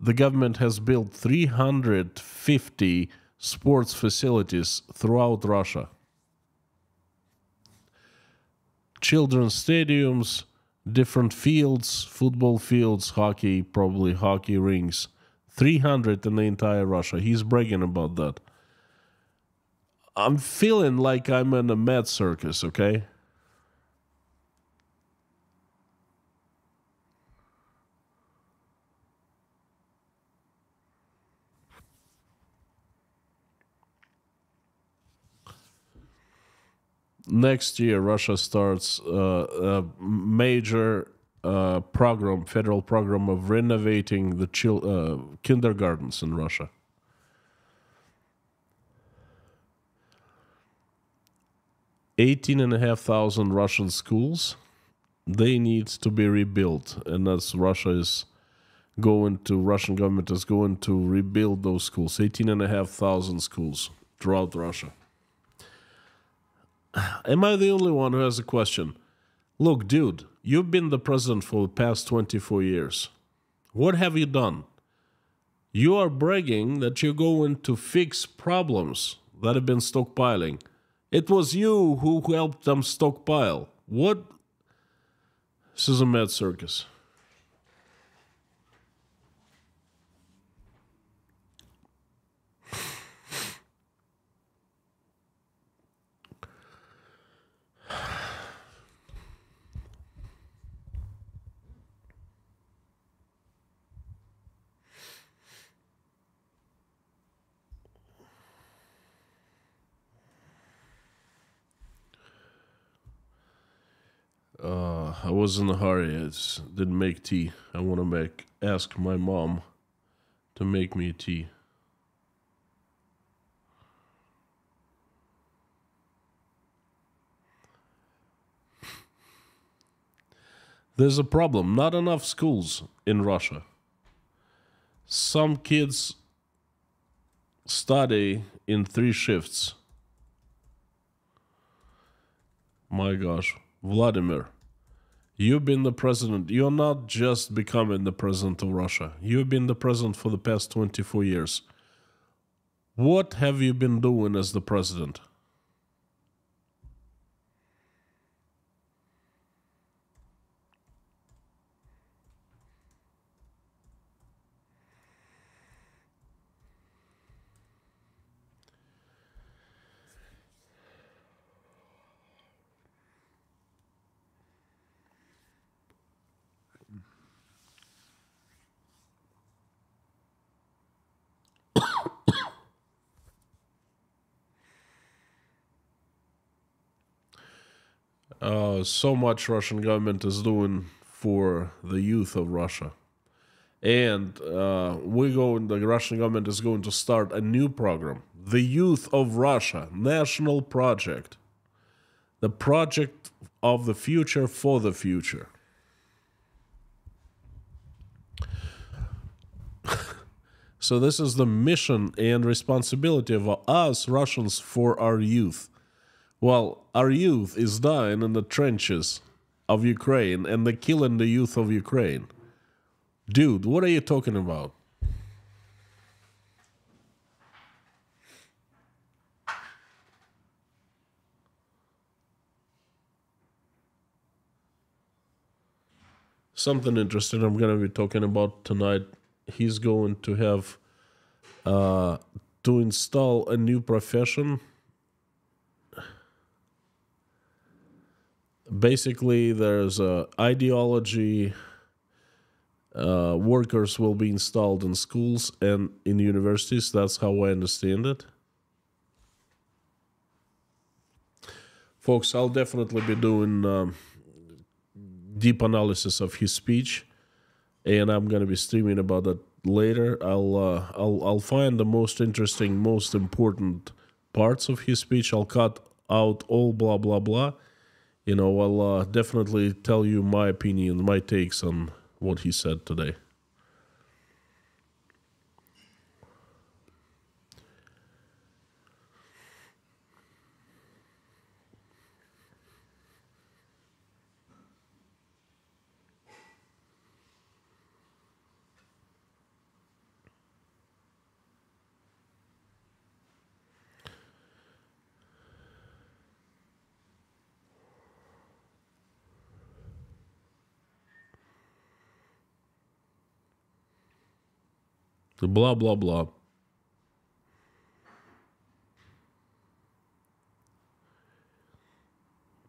the government has built 350 sports facilities throughout Russia. Children's stadiums, different fields, football fields, hockey, probably hockey rings. 300 in the entire Russia. He's bragging about that. I'm feeling like I'm in a mad circus, okay? Next year Russia starts uh, a major uh, program, federal program of renovating the chil- uh, kindergartens in Russia. Eighteen and a half thousand Russian schools, they need to be rebuilt, and that's Russia is going to Russian government is going to rebuild those schools. Eighteen and a half thousand schools throughout Russia. Am I the only one who has a question? Look, dude, you've been the president for the past 24 years. What have you done? You are bragging that you're going to fix problems that have been stockpiling. It was you who helped them stockpile. What? This is a mad circus. Uh, I was in a hurry. I didn't make tea. I want to make ask my mom to make me tea. There's a problem. Not enough schools in Russia. Some kids study in three shifts. My gosh. Vladimir, you've been the president. You're not just becoming the president of Russia. You've been the president for the past 24 years. What have you been doing as the president? So much Russian government is doing for the youth of Russia. And uh, we go, the Russian government is going to start a new program, the Youth of Russia National Project, the project of the future for the future. (laughs) so this is the mission and responsibility of us Russians for our youth. Well, our youth is dying in the trenches of Ukraine and they're killing the youth of Ukraine. Dude, what are you talking about? Something interesting I'm going to be talking about tonight. He's going to have uh, to install a new profession. Basically, there's a ideology uh, workers will be installed in schools and in universities. That's how I understand it. Folks, I'll definitely be doing um, deep analysis of his speech, and I'm going to be streaming about that later. I'll uh, I'll I'll find the most interesting, most important parts of his speech. I'll cut out all blah blah blah. You know, I'll uh, definitely tell you my opinion, my takes on what he said today. Blah, blah, blah.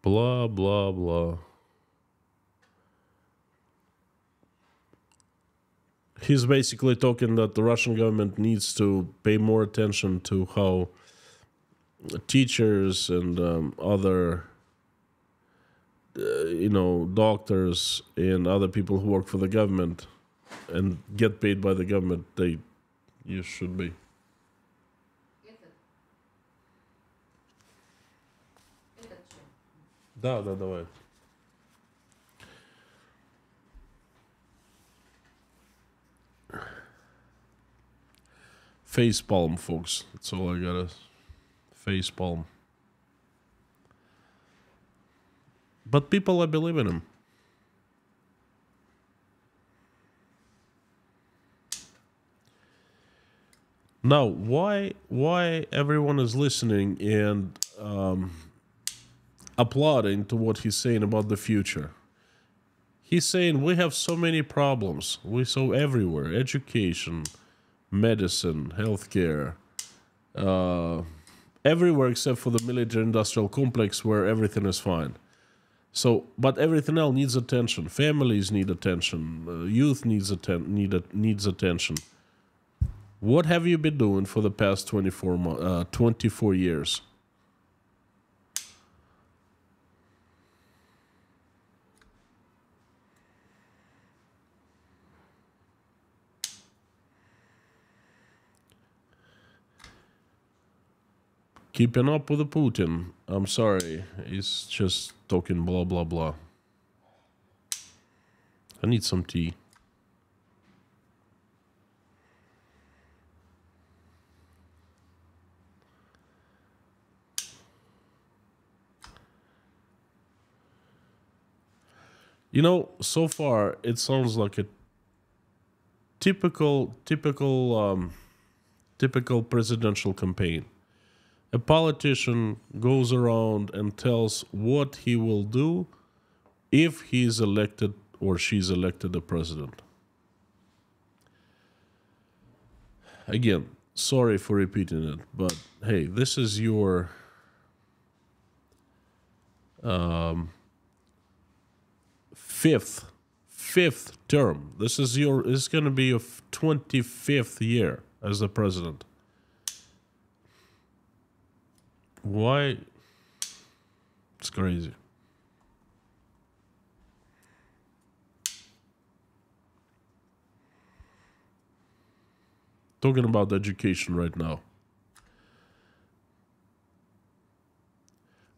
Blah, blah, blah. He's basically talking that the Russian government needs to pay more attention to how teachers and um, other, uh, you know, doctors and other people who work for the government and get paid by the government, they you should be. Этот. Этот что? Да, да, давай. Face palm, folks. That's all I gotta. Face palm. But people, I believe in him. Now, why why everyone is listening and um, applauding to what he's saying about the future? He's saying we have so many problems. We so everywhere: education, medicine, healthcare, uh, everywhere except for the military-industrial complex where everything is fine. So, but everything else needs attention. Families need attention. Uh, youth needs atten- need a- needs attention. What have you been doing for the past 24, mo- uh, 24 years? Keeping up with the Putin. I'm sorry. He's just talking blah, blah, blah. I need some tea. You know, so far it sounds like a typical, typical, um, typical presidential campaign. A politician goes around and tells what he will do if he is elected or she's elected the president. Again, sorry for repeating it, but hey, this is your um, fifth, fifth term. This is your. This is going to be your twenty fifth year as the president. Why? It's crazy. Talking about education right now.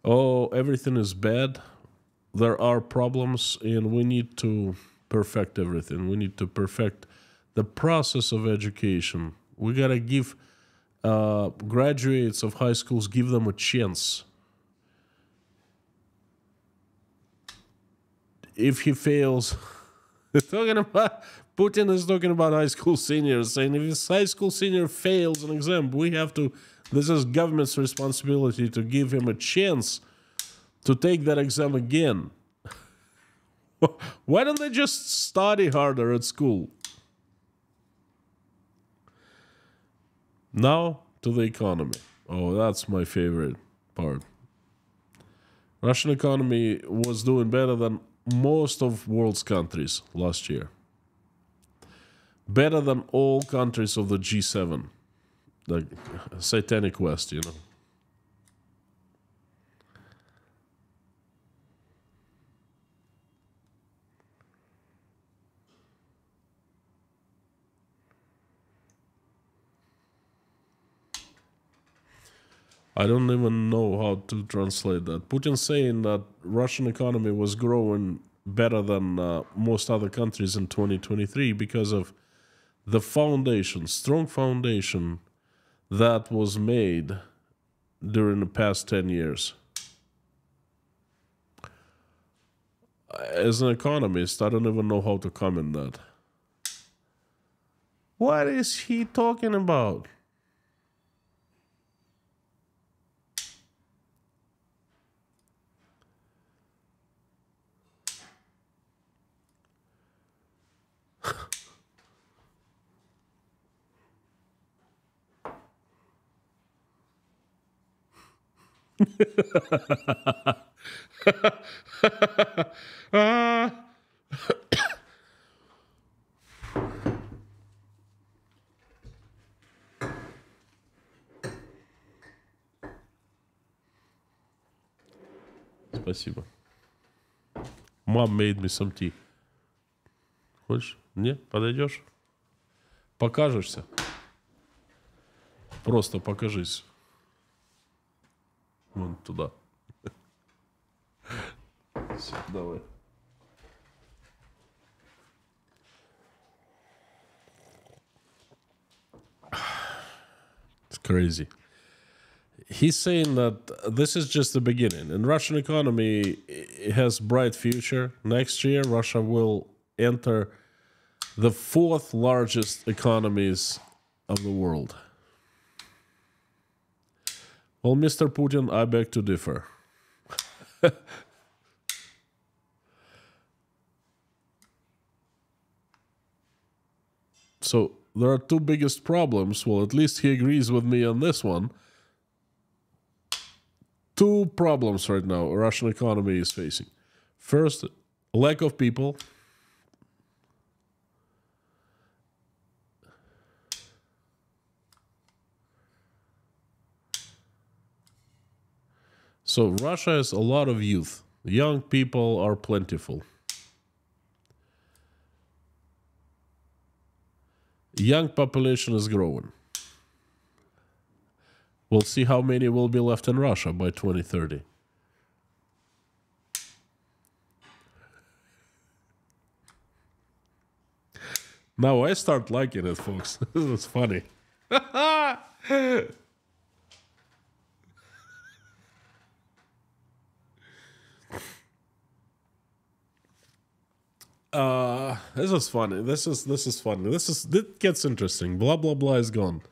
Oh, everything is bad there are problems, and we need to perfect everything. We need to perfect the process of education. We gotta give uh, graduates of high schools give them a chance. If he fails, (laughs) talking about Putin is talking about high school seniors, saying if this high school senior fails an exam, we have to. This is government's responsibility to give him a chance to take that exam again. (laughs) Why don't they just study harder at school? Now to the economy. Oh, that's my favorite part. Russian economy was doing better than most of world's countries last year. Better than all countries of the G7. The satanic west, you know. I don't even know how to translate that. Putin saying that Russian economy was growing better than uh, most other countries in 2023 because of the foundation, strong foundation that was made during the past 10 years. As an economist, I don't even know how to comment that. What is he talking about? Спасибо. Mom made me some tea. Хочешь? Не? Подойдешь? Покажешься? Просто покажись. Вон туда. Всё, давай. It's crazy. He's saying that this is just the beginning. And Russian economy i- has bright future. Next year, Russia will enter the fourth largest economies of the world. Well, Mr. Putin, I beg to differ. (laughs) so there are two biggest problems. Well, at least he agrees with me on this one. Two problems right now Russian economy is facing. First, lack of people. So Russia has a lot of youth. Young people are plentiful. Young population is growing. We'll see how many will be left in Russia by 2030. Now I start liking it, folks. (laughs) this is funny. (laughs) Uh, this is funny. This is this is funny. This is this gets interesting. Blah blah blah is gone.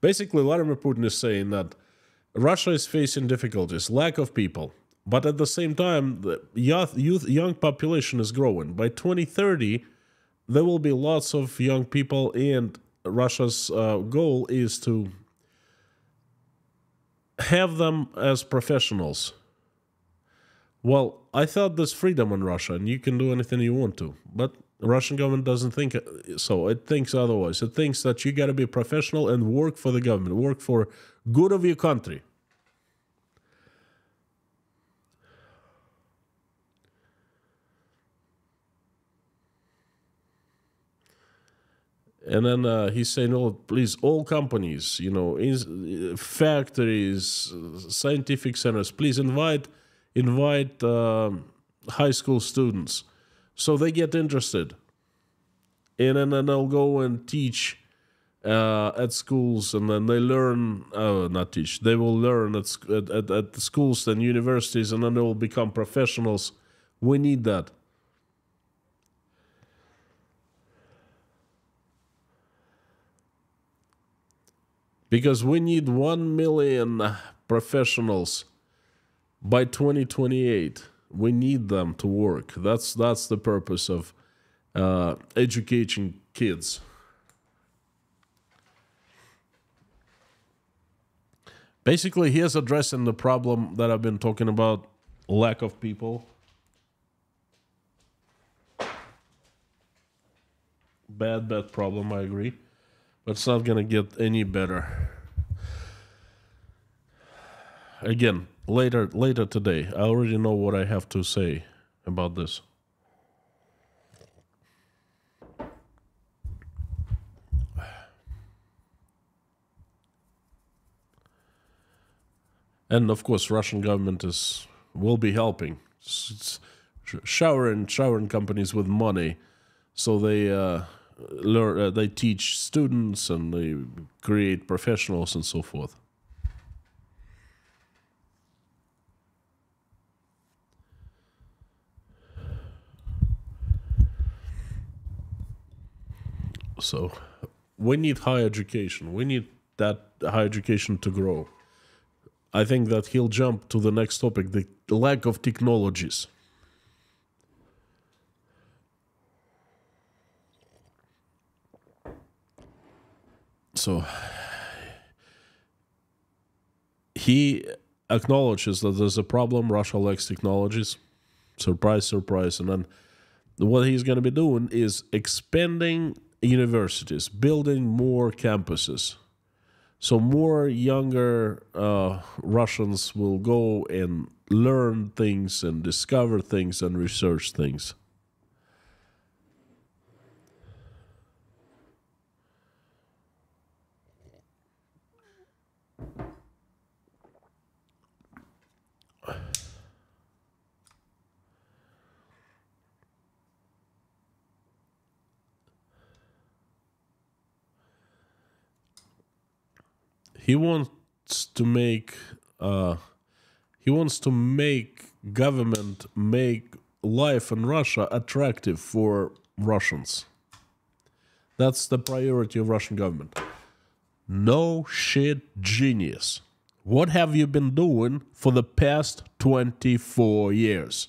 Basically, Vladimir Putin is saying that Russia is facing difficulties, lack of people, but at the same time, the youth, youth young population is growing. By 2030, there will be lots of young people, and Russia's uh, goal is to have them as professionals. Well, I thought there's freedom in Russia and you can do anything you want to. But the Russian government doesn't think so. It thinks otherwise. It thinks that you got to be professional and work for the government, work for good of your country. And then uh, he's saying, "Oh, please, all companies, you know, factories, uh, scientific centers, please invite invite um high school students, so they get interested, and then, then they'll go and teach uh, at schools, and then they learn. Uh, not teach. They will learn at, at at schools and universities, and then they will become professionals. We need that." because we need 1 million professionals by 2028 we need them to work. That's that's the purpose of uh, educating kids. Basically he is addressing the problem that i've been talking about lack of people. Bad bad problem i agree but it's not gonna get any better. Again, later later today, I already know what I have to say about this. And of course, Russian government is will be helping, S- s- showering showering companies with money, so they uh, learn uh, they teach students and they create professionals and so forth so we need high education. We need that high education to grow. I think that he'll jump to the next topic the lack of technologies. So he acknowledges that there's a problem. Russia lacks technologies. Surprise surprise. And then what he's going to be doing is expanding universities building more campuses. So more younger uh, russians will go and learn things and discover things and research things he wants to make uh, he wants to make government make life in Russia attractive for Russians. That's the priority of Russian government. No shit genius. What have you been doing for the past 24 years?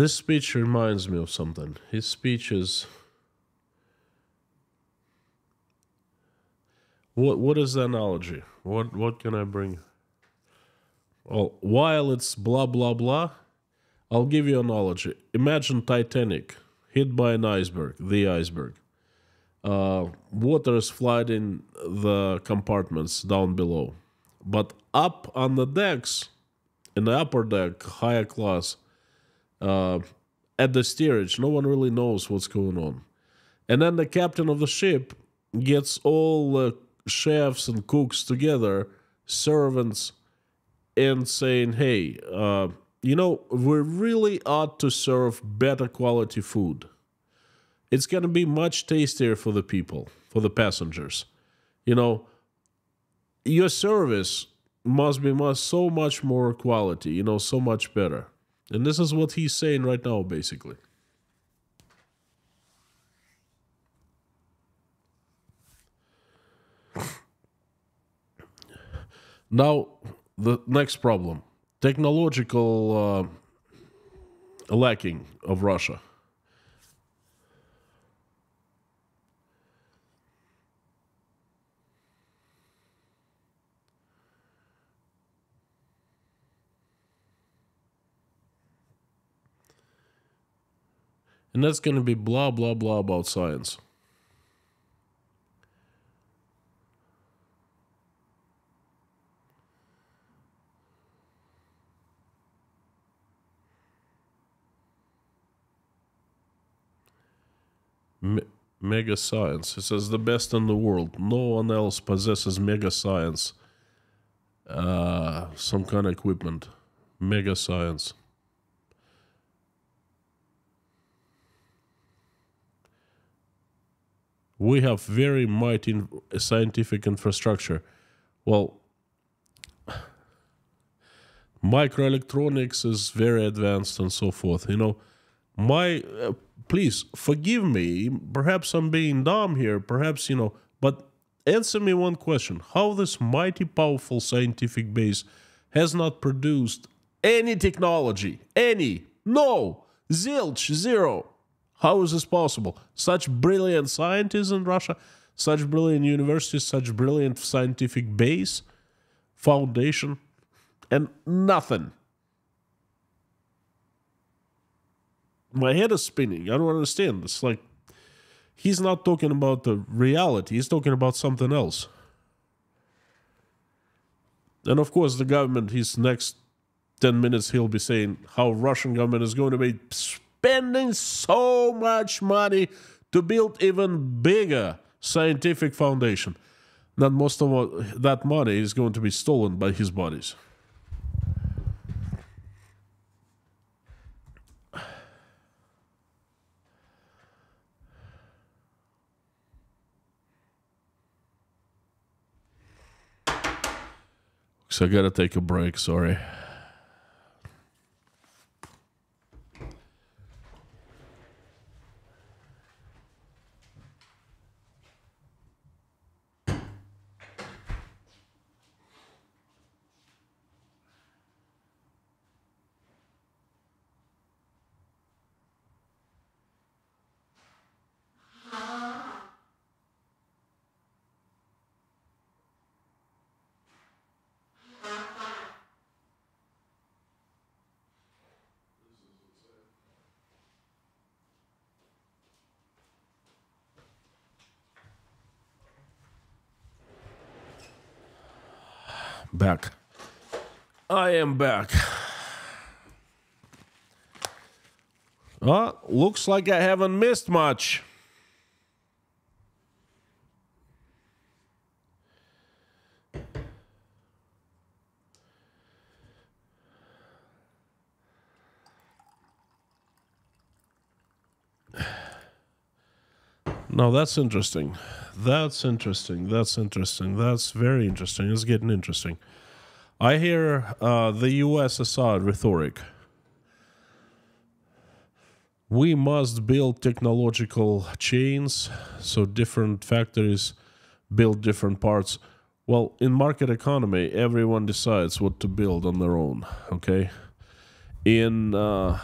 This speech reminds me of something. His speech is. What what is the analogy? What what can I bring? Well, while it's blah blah blah, I'll give you an analogy. Imagine Titanic hit by an iceberg, the iceberg. Uh, water is flooding the compartments down below, but up on the decks, in the upper deck, higher class, uh, at the steerage. No one really knows what's going on. And then the captain of the ship gets all the chefs and cooks together, servants, and saying, hey, uh, you know, we really ought to serve better quality food. It's going to be much tastier for the people, for the passengers. You know, your service must be much, so much more quality, you know, so much better. And this is what he's saying right now, basically. Now, the next problem technological uh, lacking of Russia. And that's going to be blah, blah, blah about science. Me- mega science. It says the best in the world. No one else possesses mega science. Uh, some kind of equipment. Mega science. We have very mighty scientific infrastructure. Well, microelectronics is very advanced and so forth. You know, my uh, please forgive me. Perhaps I'm being dumb here. Perhaps you know, but answer me one question: How this mighty, powerful scientific base has not produced any technology? Any? No, zilch, zero. How is this possible? Such brilliant scientists in Russia, such brilliant universities, such brilliant scientific base, foundation, and nothing. My head is spinning. I don't understand. It's like he's not talking about the reality, he's talking about something else. And of course, the government, his next 10 minutes, he'll be saying how Russian government is going to be spending so much money to build even bigger scientific foundation. That most of that money is going to be stolen by his bodies. So I gotta take a break, sorry. Back. I am back. Well, looks like I haven't missed much. No, that's interesting. That's interesting. That's interesting. That's very interesting. It's getting interesting. I hear uh, the USSR rhetoric. We must build technological chains so different factories build different parts. Well, in market economy, everyone decides what to build on their own. Okay. In uh,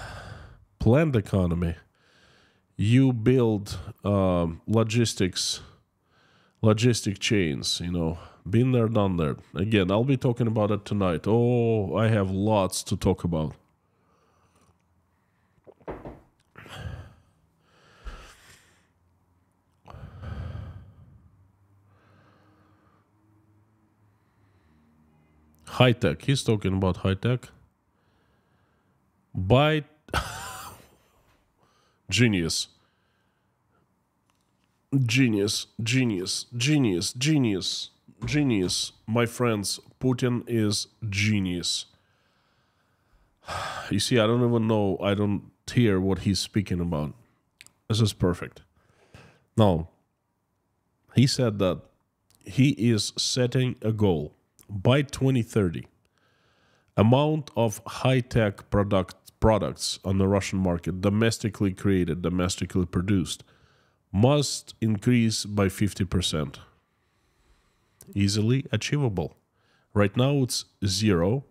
planned economy, you build um, logistics logistic chains you know been there done there. Again i'll be talking about it tonight. Oh i have lots to talk about. High tech he's talking about high tech by (laughs) genius. Genius genius genius genius genius my friends putin is genius. (sighs) You see i don't even know i don't hear what he's speaking about. This is perfect. Now he said that he is setting a goal. By 2030 amount of high-tech product products on the russian market domestically created domestically produced must increase by 50%. Easily achievable. Right now it's zero.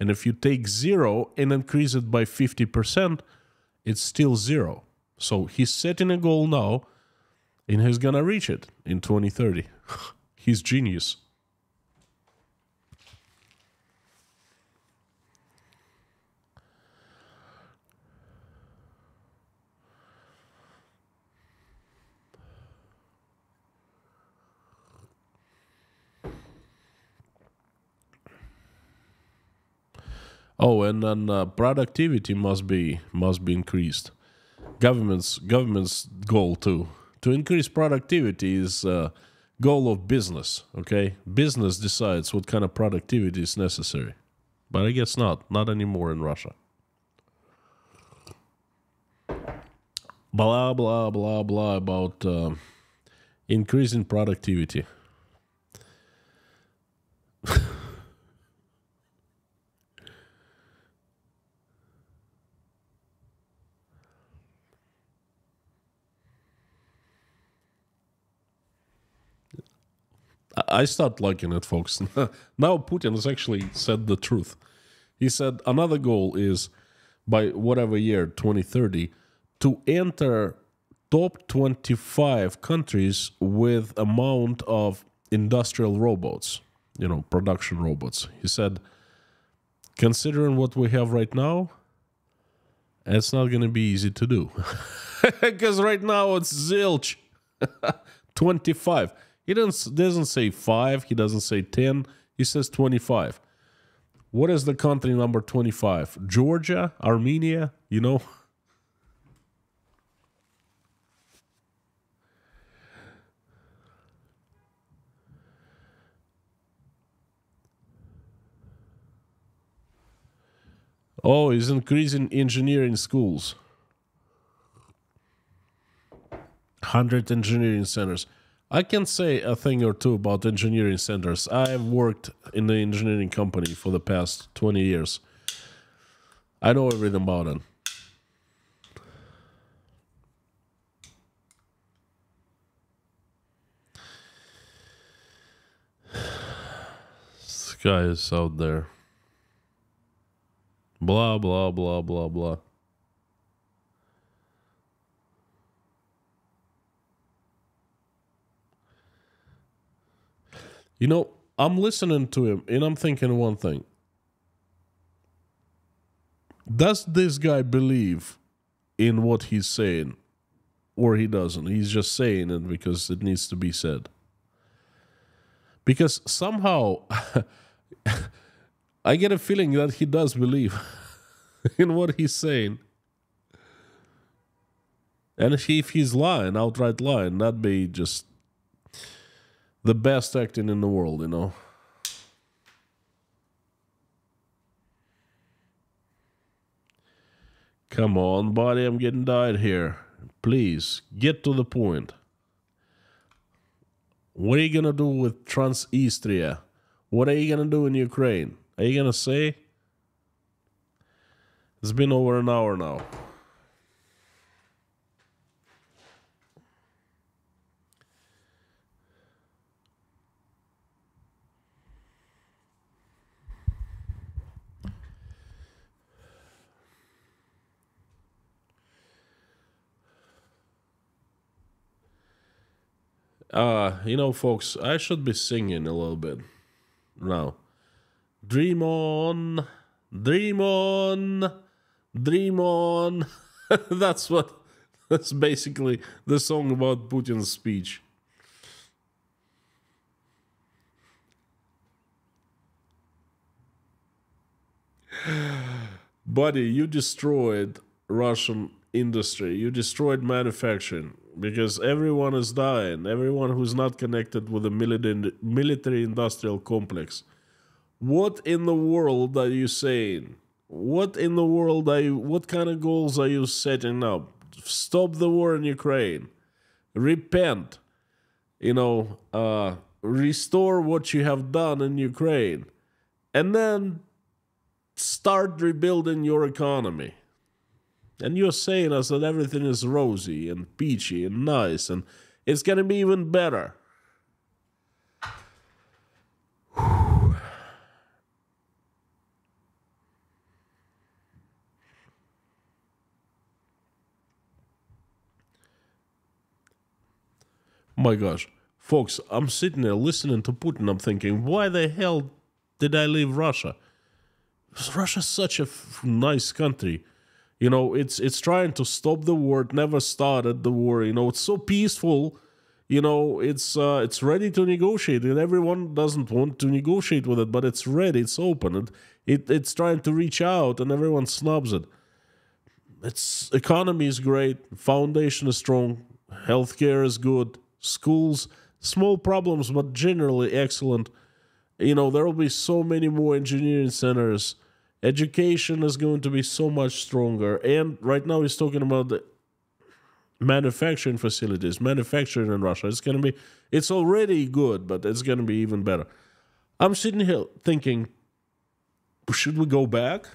And if you take zero and increase it by 50%, it's still zero. So he's setting a goal now and he's gonna reach it in 2030. (laughs) he's genius. Oh, and then uh, productivity must be must be increased. Government's government's goal too to increase productivity is uh, goal of business. Okay, business decides what kind of productivity is necessary, but I guess not not anymore in Russia. Blah blah blah blah about uh, increasing productivity. I start liking it, folks. (laughs) now Putin has actually said the truth. He said another goal is by whatever year, 2030, to enter top 25 countries with amount of industrial robots, you know, production robots. He said, considering what we have right now, it's not going to be easy to do. (laughs) Because right now it's zilch. (laughs) 25. He doesn't, doesn't say 5, he doesn't say 10, he says 25. What is the country number 25? Georgia? Armenia? You know? Oh, he's increasing engineering schools. 100 engineering centers. I can say a thing or two about engineering centers. I've worked in the engineering company for the past 20 years. I know everything about it. (sighs) Guy is out there. Blah, blah, blah, blah, blah. You know, I'm listening to him and I'm thinking one thing. Does this guy believe in what he's saying? Or he doesn't? He's just saying it because it needs to be said. Because somehow (laughs) I get a feeling that he does believe (laughs) in what he's saying. And if, he's lying, outright lying, that'd be just the best acting in the world, you know. Come on, buddy, I'm getting tired here. Please, get to the point. What are you gonna do with Transnistria? What are you gonna do in Ukraine? Are you gonna say? It's been over an hour now. Uh, you know, folks, I should be singing a little bit now. Dream on, dream on, dream on. (laughs) that's what, that's basically the song about Putin's speech. (sighs) Buddy, you destroyed Russian industry. You destroyed manufacturing because everyone is dying. Everyone who's not connected with the military industrial complex. What in the world are you saying? What in the world are you? What kind of goals are you setting up? Stop the war in Ukraine. Repent. You know, uh, restore what you have done in Ukraine, and then start rebuilding your economy. And you're saying us that everything is rosy and peachy and nice, and it's gonna be even better. (sighs) My gosh, folks, I'm sitting there listening to Putin. I'm thinking, why the hell did I leave Russia? Russia's such a nice country. You know, it's it's trying to stop the war. It never started the war. You know, it's so peaceful. you know it's uh, it's ready to negotiate and everyone doesn't want to negotiate with it but it's ready it's open it, it it's trying to reach out and everyone snubs it its economy is great foundation is strong healthcare is good schools small problems but generally excellent you know there will be so many more engineering centers education is going to be so much stronger and right now he's talking about the manufacturing facilities, manufacturing in Russia. It's going to be, it's already good, but it's going to be even better. I'm sitting here thinking, should we go back?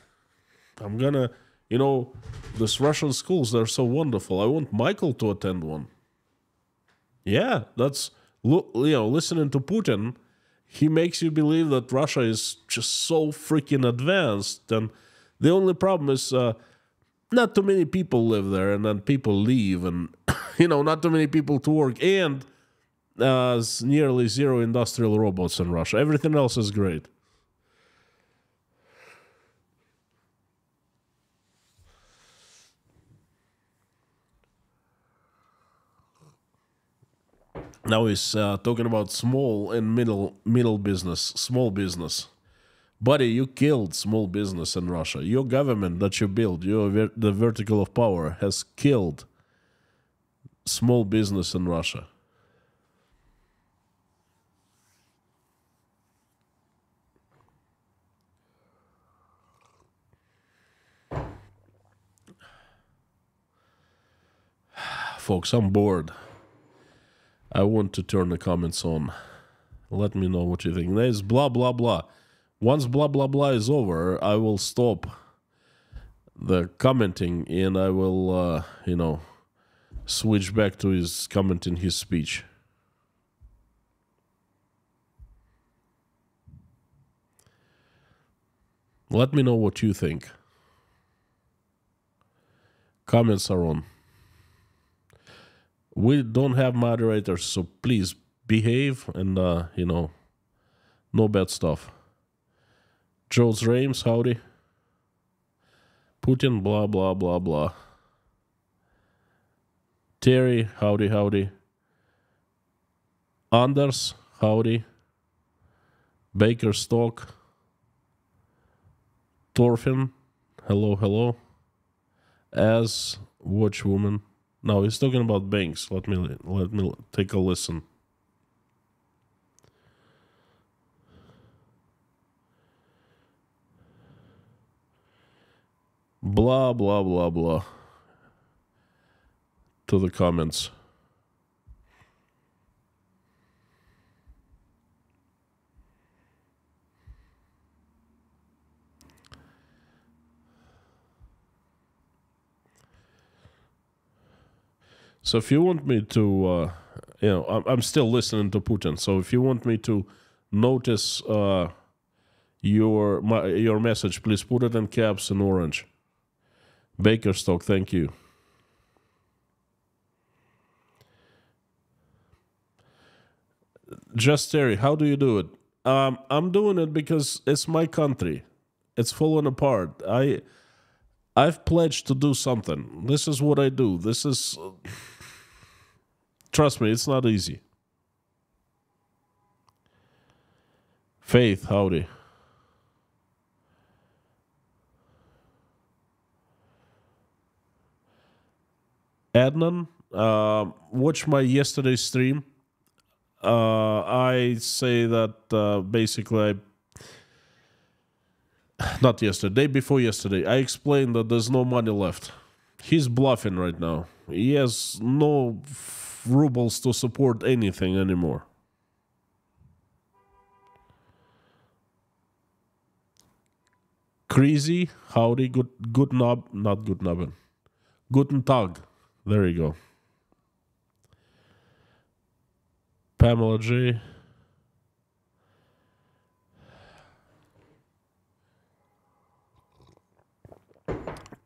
I'm going to, you know, these Russian schools, they're so wonderful. I want Michael to attend one. Yeah, that's, you know, listening to Putin, he makes you believe that Russia is just so freaking advanced. And the only problem is, uh, not too many people live there and then people leave and (coughs) you know not too many people to work and uh, nearly zero industrial robots in russia everything else is great now he's uh, talking about small and middle middle business small business Buddy, you killed small business in Russia. Your government that you built, your ver- the vertical of power, has killed small business in Russia. (sighs) Folks, I'm bored. I want to turn the comments on. Let me know what you think. There's blah blah blah once blah blah blah is over, I will stop the commenting and I will, uh, you know, switch back to his comment in his speech. Let me know what you think. Comments are on. We don't have moderators, so please behave and, uh, you know, no bad stuff. Joe's Rames, howdy. Putin, blah, blah, blah, blah. Terry, howdy, howdy. Anders, howdy. Baker Stock. Thorfinn, hello, hello. As Watchwoman. No, he's talking about banks. Let me let me take a listen. blah blah blah blah to the comments so if you want me to uh, you know I'm, I'm still listening to putin so if you want me to notice uh, your my, your message please put it in caps in orange Bakerstock, thank you. Just Terry, how do you do it? Um, I'm doing it because it's my country. It's falling apart. I I've pledged to do something. This is what I do. This is trust me, it's not easy. Faith, howdy. Adnan, uh, watch my yesterday stream. Uh, I say that uh, basically, I, (sighs) not yesterday, before yesterday, I explained that there's no money left. He's bluffing right now. He has no rubles to support anything anymore. Crazy, howdy, good, good knob, not good knob, guten Tag. There you go. Pamela J.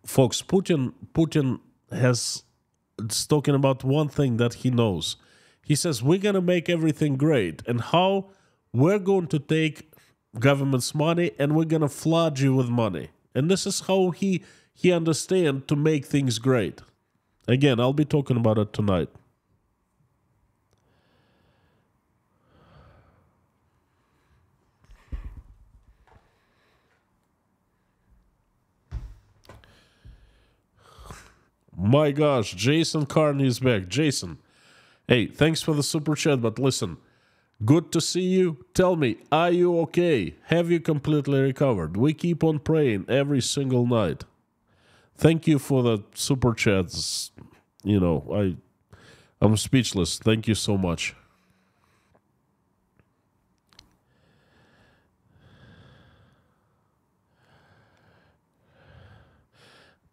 Folks, Putin Putin has it's talking about one thing that he knows. He says we're gonna make everything great, and how we're going to take government's money and we're gonna flood you with money. And this is how he he understands to make things great. Again, I'll be talking about it tonight. My gosh, Jason Carney is back. Jason, hey, thanks for the super chat, but listen, good to see you. Tell me, are you okay? Have you completely recovered? We keep on praying every single night. Thank you for the super chats. You know, I I'm speechless. Thank you so much.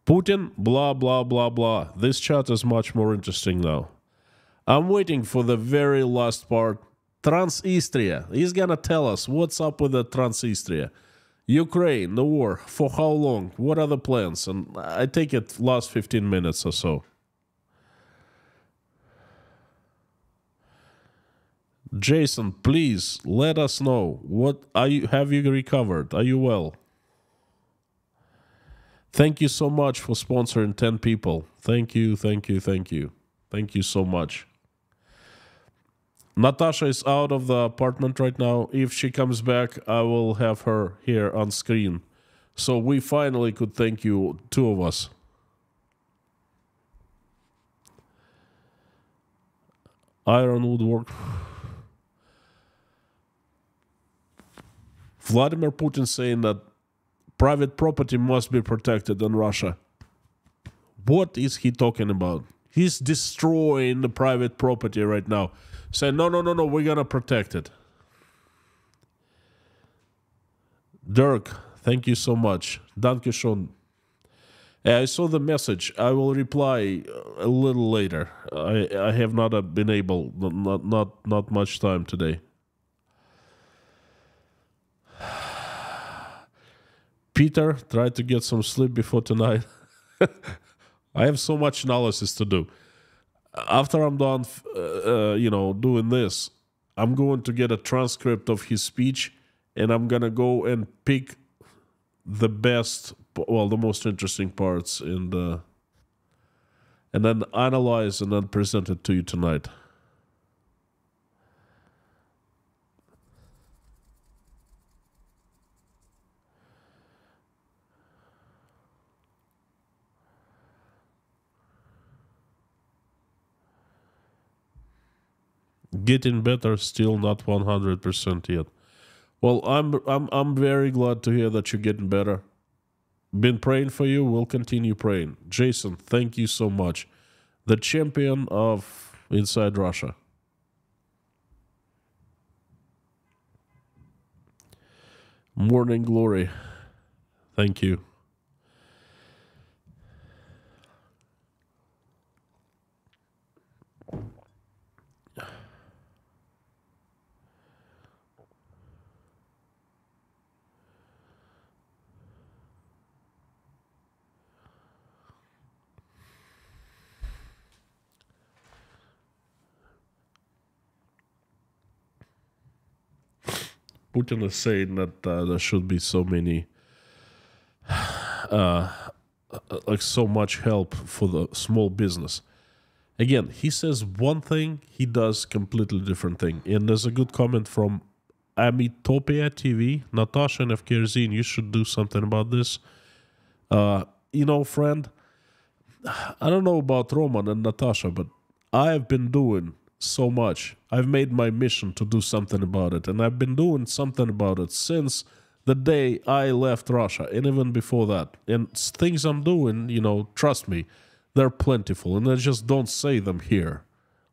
Putin, blah, blah, blah, blah. This chat is much more interesting now. I'm waiting for the very last part. Transnistria. He's gonna tell us what's up with the Transnistria. Ukraine, the war. For how long? What are the plans? And I take it last 15 minutes or so. Jason, please let us know. What are you have you recovered? Are you well? Thank you so much for sponsoring 10 people. Thank you, thank you, thank you. Thank you so much. Natasha is out of the apartment right now. If she comes back, I will have her here on screen. So we finally could thank you, two of us. Iron woodwork. Vladimir Putin saying that private property must be protected in Russia. What is he talking about? He's destroying the private property right now. Say, no, no, no, no, we're going to protect it. Dirk, thank you so much. Danke schön. I saw the message. I will reply a little later. I, I have not uh, been able, not, not, not much time today. Peter, try to get some sleep before tonight. (laughs) I have so much analysis to do. After I'm done, uh, uh, you know, doing this, I'm going to get a transcript of his speech, and I'm gonna go and pick the best, well, the most interesting parts in the, and then analyze and then present it to you tonight. Getting better still not 100% yet. Well i'm i'm i'm very glad to hear that you're getting better. Been praying for you we'll continue praying. Jason thank you so much. The champion of inside russia. Morning glory thank you Putin is saying that uh, there should be so many, (sighs) uh, like so much help for the small business. Again, he says one thing, he does completely different thing. And there's a good comment from Amitopia TV, Natasha and Evkerzin, you should do something about this. Uh, you know, friend, (sighs) I don't know about Roman and Natasha, but I have been doing so much. I've made my mission to do something about it, and I've been doing something about it since the day I left Russia, and even before that. And things I'm doing, you know, trust me, they're plentiful, and I just don't say them here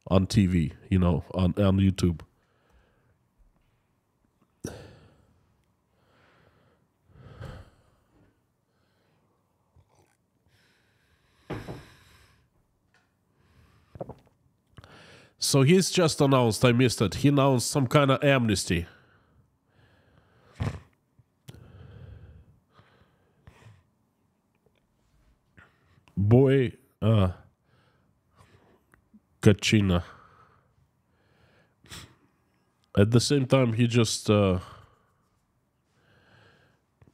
on TV, you know, on on YouTube. So he's just announced, I missed it. He announced some kind of amnesty. Boy, uh, Kachina. At the same time, he just, uh,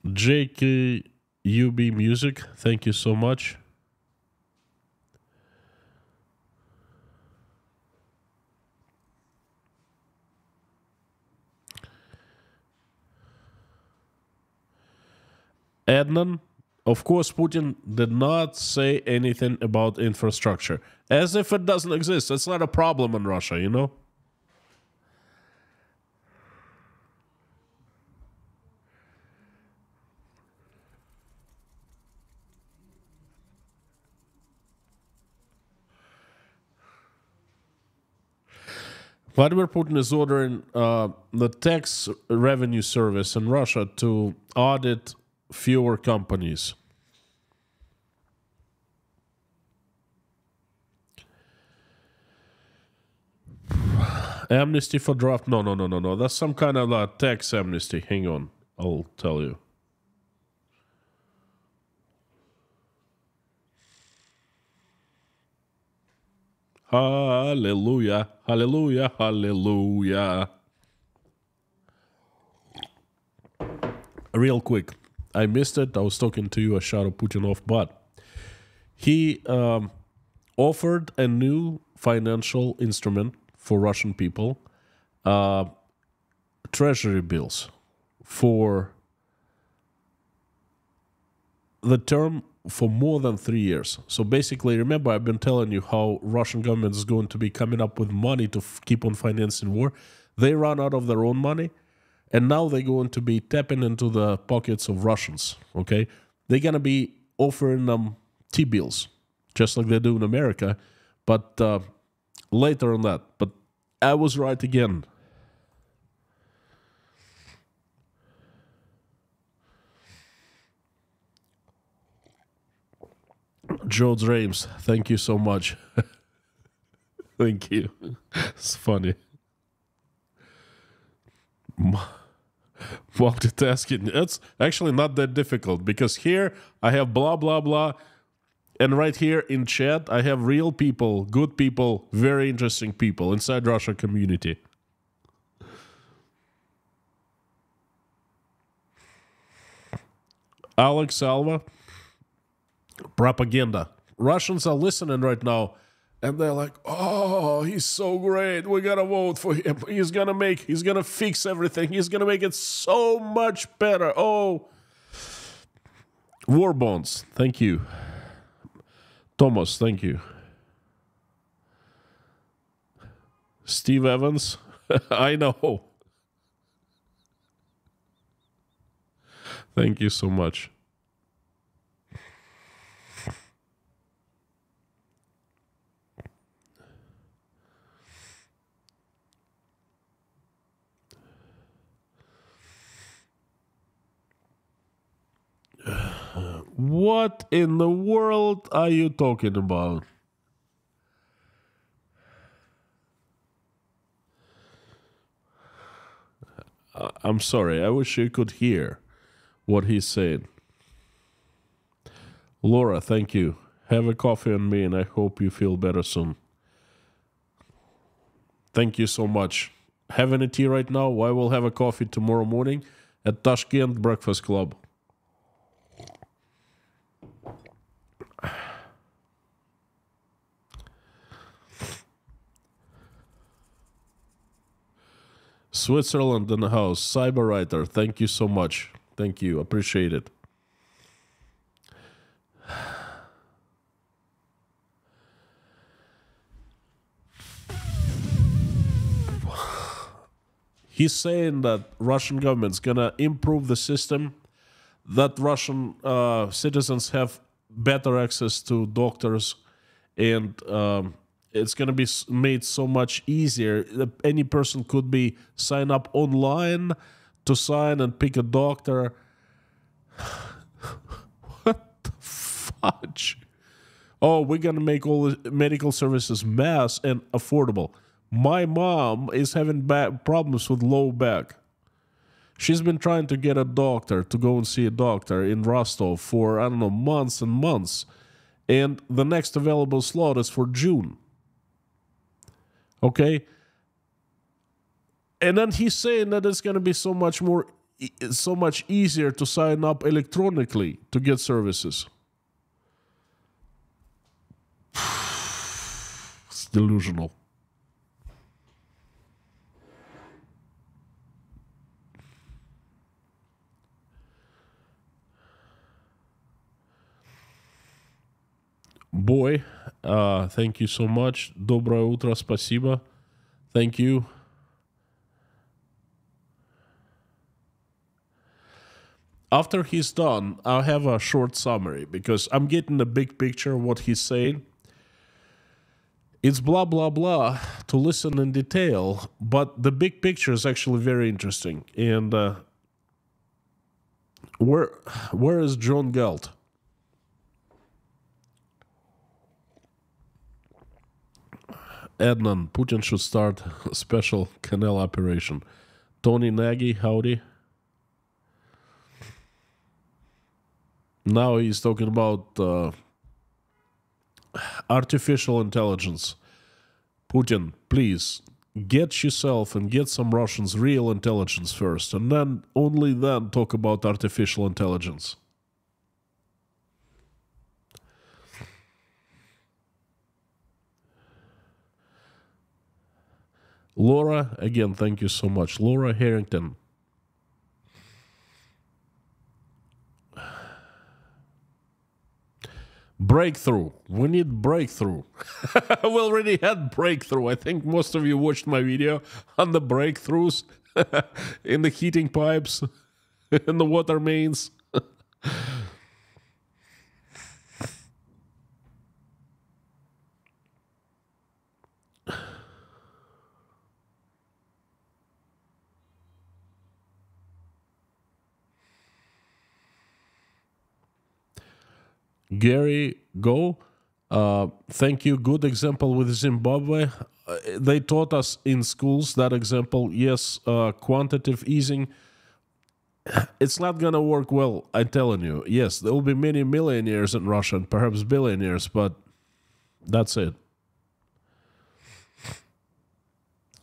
JKUB Music, thank you so much. Adnan, of course, Putin did not say anything about infrastructure, as if it doesn't exist. It's not a problem in Russia, you know? Vladimir Putin is ordering uh, the tax revenue service in Russia to audit fewer companies. Amnesty for draft? No, no, no, no, no. That's some kind of uh, tax amnesty. Hang on, I'll tell you. Hallelujah, hallelujah, hallelujah. Real quick, I missed it. I was talking to you. I shouted Putin off, but he um, offered a new financial instrument for Russian people uh, treasury bills for the term for more than three years. So basically, remember, I've been telling you how Russian government is going to be coming up with money to keep on financing war. They run out of their own money, and now they're going to be tapping into the pockets of Russians. Okay, they're gonna be offering them T bills, just like they do in America, but uh, later on that. But I was right again. George Rames, thank you so much. (laughs) thank you. It's funny. (laughs) Multitasking. It's actually not that difficult because here I have blah, blah, blah. And right here in chat, I have real people, good people, very interesting people inside Russia community. Alex Alva, propaganda. Russians are listening right now and they're like, "Oh, he's so great. We got to vote for him. He's going to make he's to fix everything. He's going to make it so much better." Oh, war bonds. Thank you. Thomas, thank you. Steve Evans, (laughs) I know. Thank you so much. What in the world are you talking about? I'm sorry. I wish you could hear what he's saying. Laura, thank you. Have a coffee on me, and I hope you feel better soon. Thank you so much. Having a tea right now. I will have a coffee tomorrow morning at Tashkent Breakfast Club. Switzerland in the house. Cyber writer, thank you so much. Thank you. Appreciate it. He's saying that Russian government's gonna improve the system, that Russian uh, citizens have better access to doctors, and um, it's gonna be made so much easier. Any person could be sign up online to sign and pick a doctor. (sighs) what the fudge? Oh, we're gonna make all the medical services mass and affordable. My mom is having back problems with low back. She's been trying to get a doctor to go and see a doctor in Rostov for I don't know months and months, and the next available slot is for June. Okay, and then he's saying that it's going to be so much more, so much easier to sign up electronically to get services. (sighs) It's delusional. Boy, uh, thank you so much. Доброе утро, спасибо. Thank you. After he's done, I'll have a short summary because I'm getting the big picture of what he's saying. It's blah blah blah to listen in detail, but the big picture is actually very interesting. And uh, where where is John Galt? Adnan, Putin should start a special canal operation. Tony Nagy, howdy. Now he's talking about uh, artificial intelligence. Putin, please get yourself and get some Russians real intelligence first, and then only then talk about artificial intelligence. Laura, again, thank you so much. Laura Harrington. Breakthrough. We need breakthrough. (laughs) we already had breakthrough. I think most of you watched my video on the breakthroughs (laughs) in the heating pipes, (laughs) in the water mains. Gary Go, uh, thank you. Good example with Zimbabwe. Uh, they taught us in schools that example. Yes, uh, quantitative easing. It's not gonna work well. I'm telling you. Yes, there will be many millionaires in Russia and perhaps billionaires, but that's it.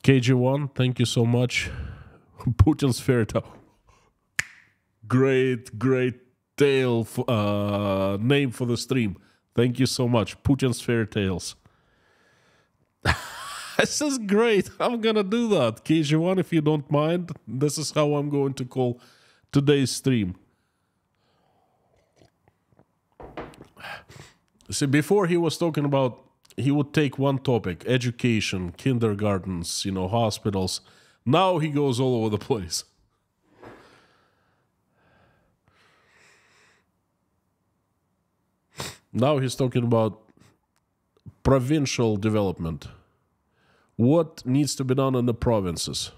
KG1, thank you so much. (laughs) Putin's fairy tale. Great, great tale uh, name for the stream. Thank you so much. Putin's Fairy Tales. (laughs) this is great. I'm gonna do that. KG1, if you don't mind, this is how I'm going to call today's stream. See, before he was talking about he would take one topic education, kindergartens, you know, hospitals. Now he goes all over the (laughs) place. Now he's talking about provincial development. What needs to be done in the provinces?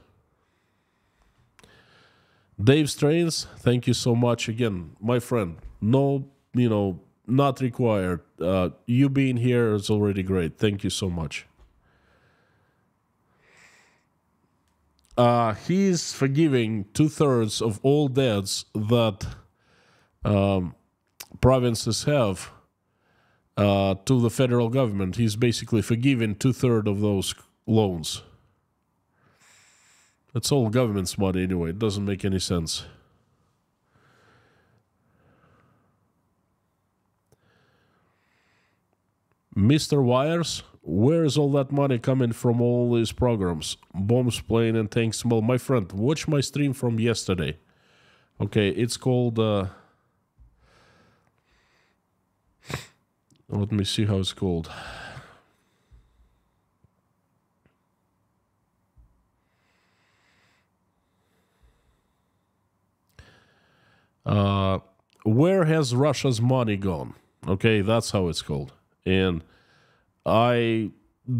Dave Strains, thank you so much again, my friend. No, you know, not required. Uh, you being here is already great. Thank you so much. Uh, he's forgiving two thirds of all debts that um, provinces have uh, to the federal government. He's basically forgiven two thirds of those loans. It's all government's money anyway. It doesn't make any sense. Mr. Wires, where is all that money coming from all these programs? Bombs, plane, and tanks. Well, my friend, watch my stream from yesterday. Okay, it's called. Uh, let me see how it's called. Uh, where has Russia's money gone? Okay, that's how it's called. And I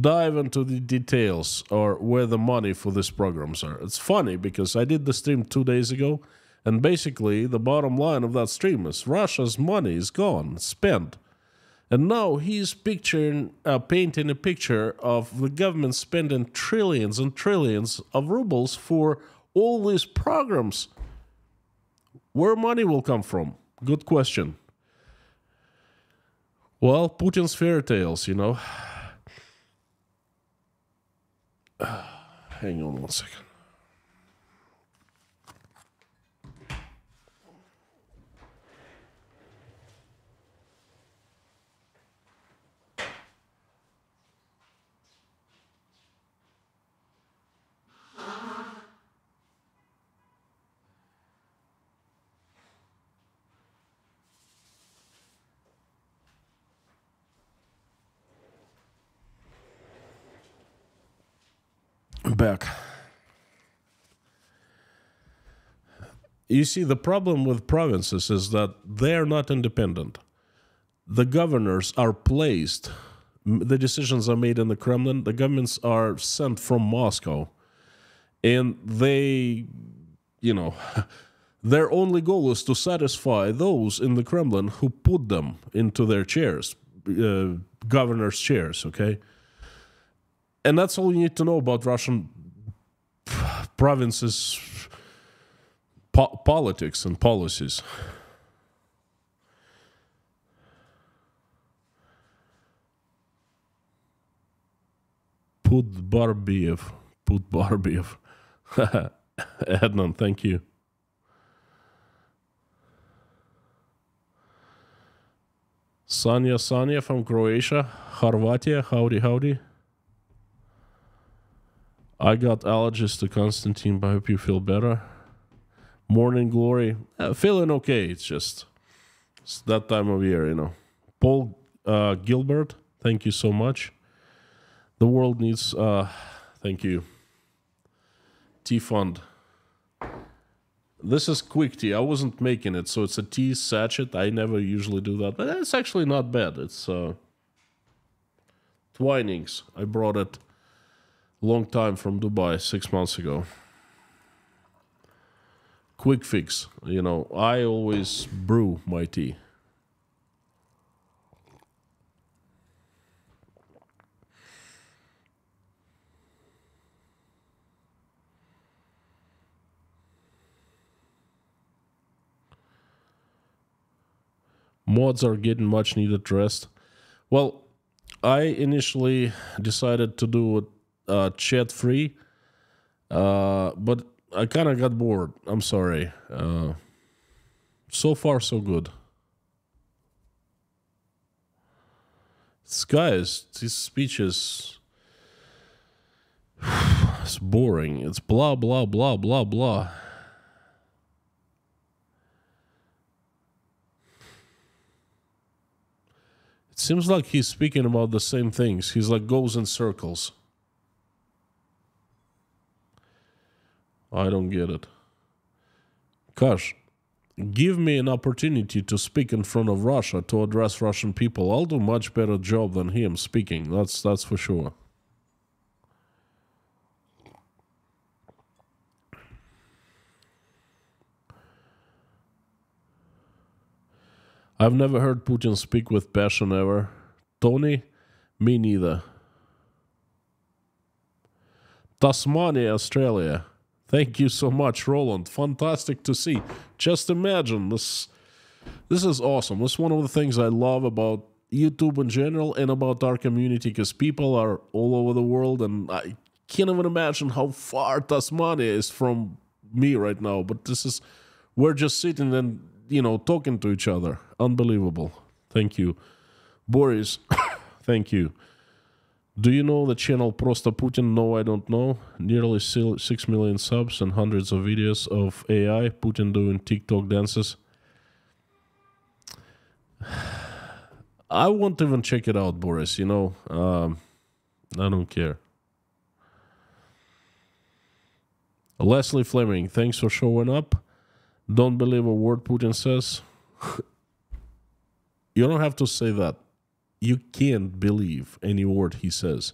dive into the details or where the money for these programs are. It's funny because I did the stream two days ago, and basically the bottom line of that stream is Russia's money is gone, spent. And now he's picturing, uh, painting a picture of the government spending trillions and trillions of rubles for all these programs. Where money will come from? Good question. Well, Putin's fairy tales, you know. (sighs) Hang on one second. Back. You see, the problem with provinces is that they're not independent. The governors are placed, the decisions are made in the Kremlin, the governments are sent from Moscow, and they, you know, (laughs) their only goal is to satisfy those in the Kremlin who put them into their chairs, uh, governors' chairs, okay? And that's all you need to know about Russian provinces po- politics and policies. Put Barbiev. Put Barbiev. (laughs) Adnan, thank you. Sanya Sanya from Croatia, Horvatia, howdy, howdy. I got allergies to Constantine, but I hope you feel better. Morning glory, uh, feeling okay. It's just it's that time of year, you know. Paul uh, Gilbert, thank you so much. The world needs, uh, thank you. Tea Fund. This is quick tea. I wasn't making it, so it's a tea sachet. I never usually do that, but it's actually not bad. It's uh, Twinings. I brought it long time from Dubai six months ago. Quick fix. You know, I always brew my tea. Mods are getting much needed rest. Well, I initially decided to do it uh, chat free, uh, but I kind of got bored. I'm sorry. Uh, so far, so good. This guy is, his speech is (sighs) it's boring. It's blah, blah, blah, blah, blah. It seems like he's speaking about the same things. He's like goes in circles. I don't get it. Gosh, give me an opportunity to speak in front of Russia to address Russian people. I'll do much better job than him speaking. That's that's for sure. I've never heard Putin speak with passion ever. Tony, me neither. Tasmania, Australia. Thank you so much, Roland. Fantastic to see. Just imagine this. This is awesome. This is one of the things I love about YouTube in general and about our community because people are all over the world, and I can't even imagine how far Tasmania is from me right now. But this is, we're just sitting and you know talking to each other. Unbelievable. Thank you, Boris. (coughs) thank you. Do you know the channel Prosta Putin? No, I don't know. Nearly 6 million subs and hundreds of videos of AI, Putin doing TikTok dances. (sighs) I won't even check it out, Boris. You know, um, I don't care. Leslie Fleming, thanks for showing up. Don't believe a word Putin says. (laughs) you don't have to say that you can't believe any word he says.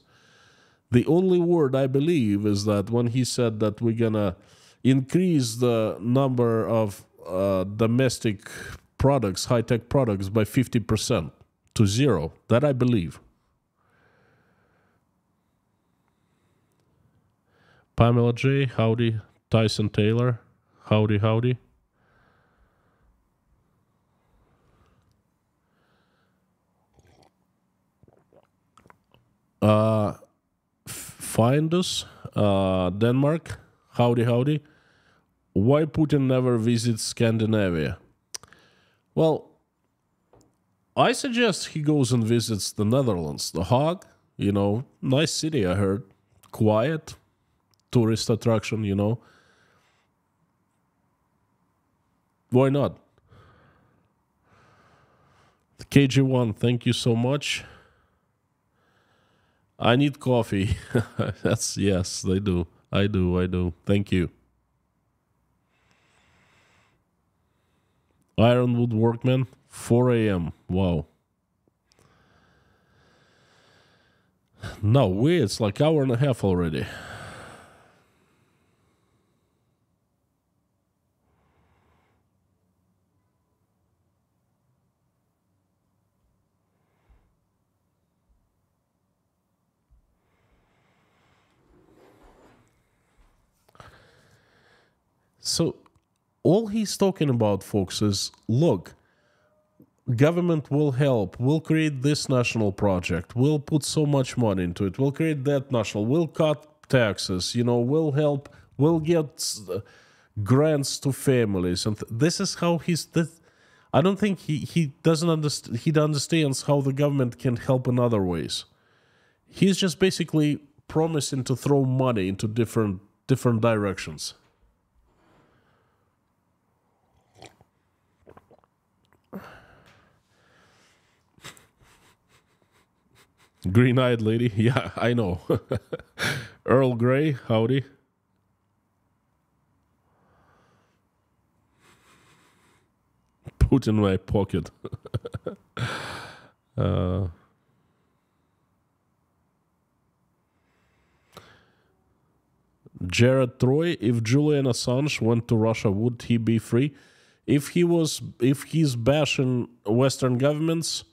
The only word I believe is that when he said that we're gonna increase the number of uh, domestic products, high tech products, by 50% to zero, that I believe. Pamela J, howdy. Tyson Taylor, howdy, howdy. Uh, Findus, uh, Denmark. Howdy, howdy. Why Putin never visits Scandinavia? Well, I suggest he goes and visits the Netherlands, The Hague. You know, nice city, I heard. Quiet, tourist attraction, you know. Why not? KG1, thank you so much. I need coffee. (laughs) That's yes, they do. I do. I do. Thank you. Ironwood Workman, 4 a.m. Wow. No way, it's like hour and a half already. So all he's talking about, folks, is look, government will help. We'll create this national project. We'll put so much money into it. We'll create that national. We'll cut taxes. You know, we'll help. We'll get uh, grants to families, and th- this is how he's. This, I don't think he he doesn't understand. He understands how the government can help in other ways. He's just basically promising to throw money into different different directions. Green eyed lady. (laughs) Yeah, I know. (laughs) Earl Grey, howdy. Put in my pocket. (laughs) uh, Jared Troy, if Julian Assange went to Russia, would he be free? If he was, if he's bashing Western governments,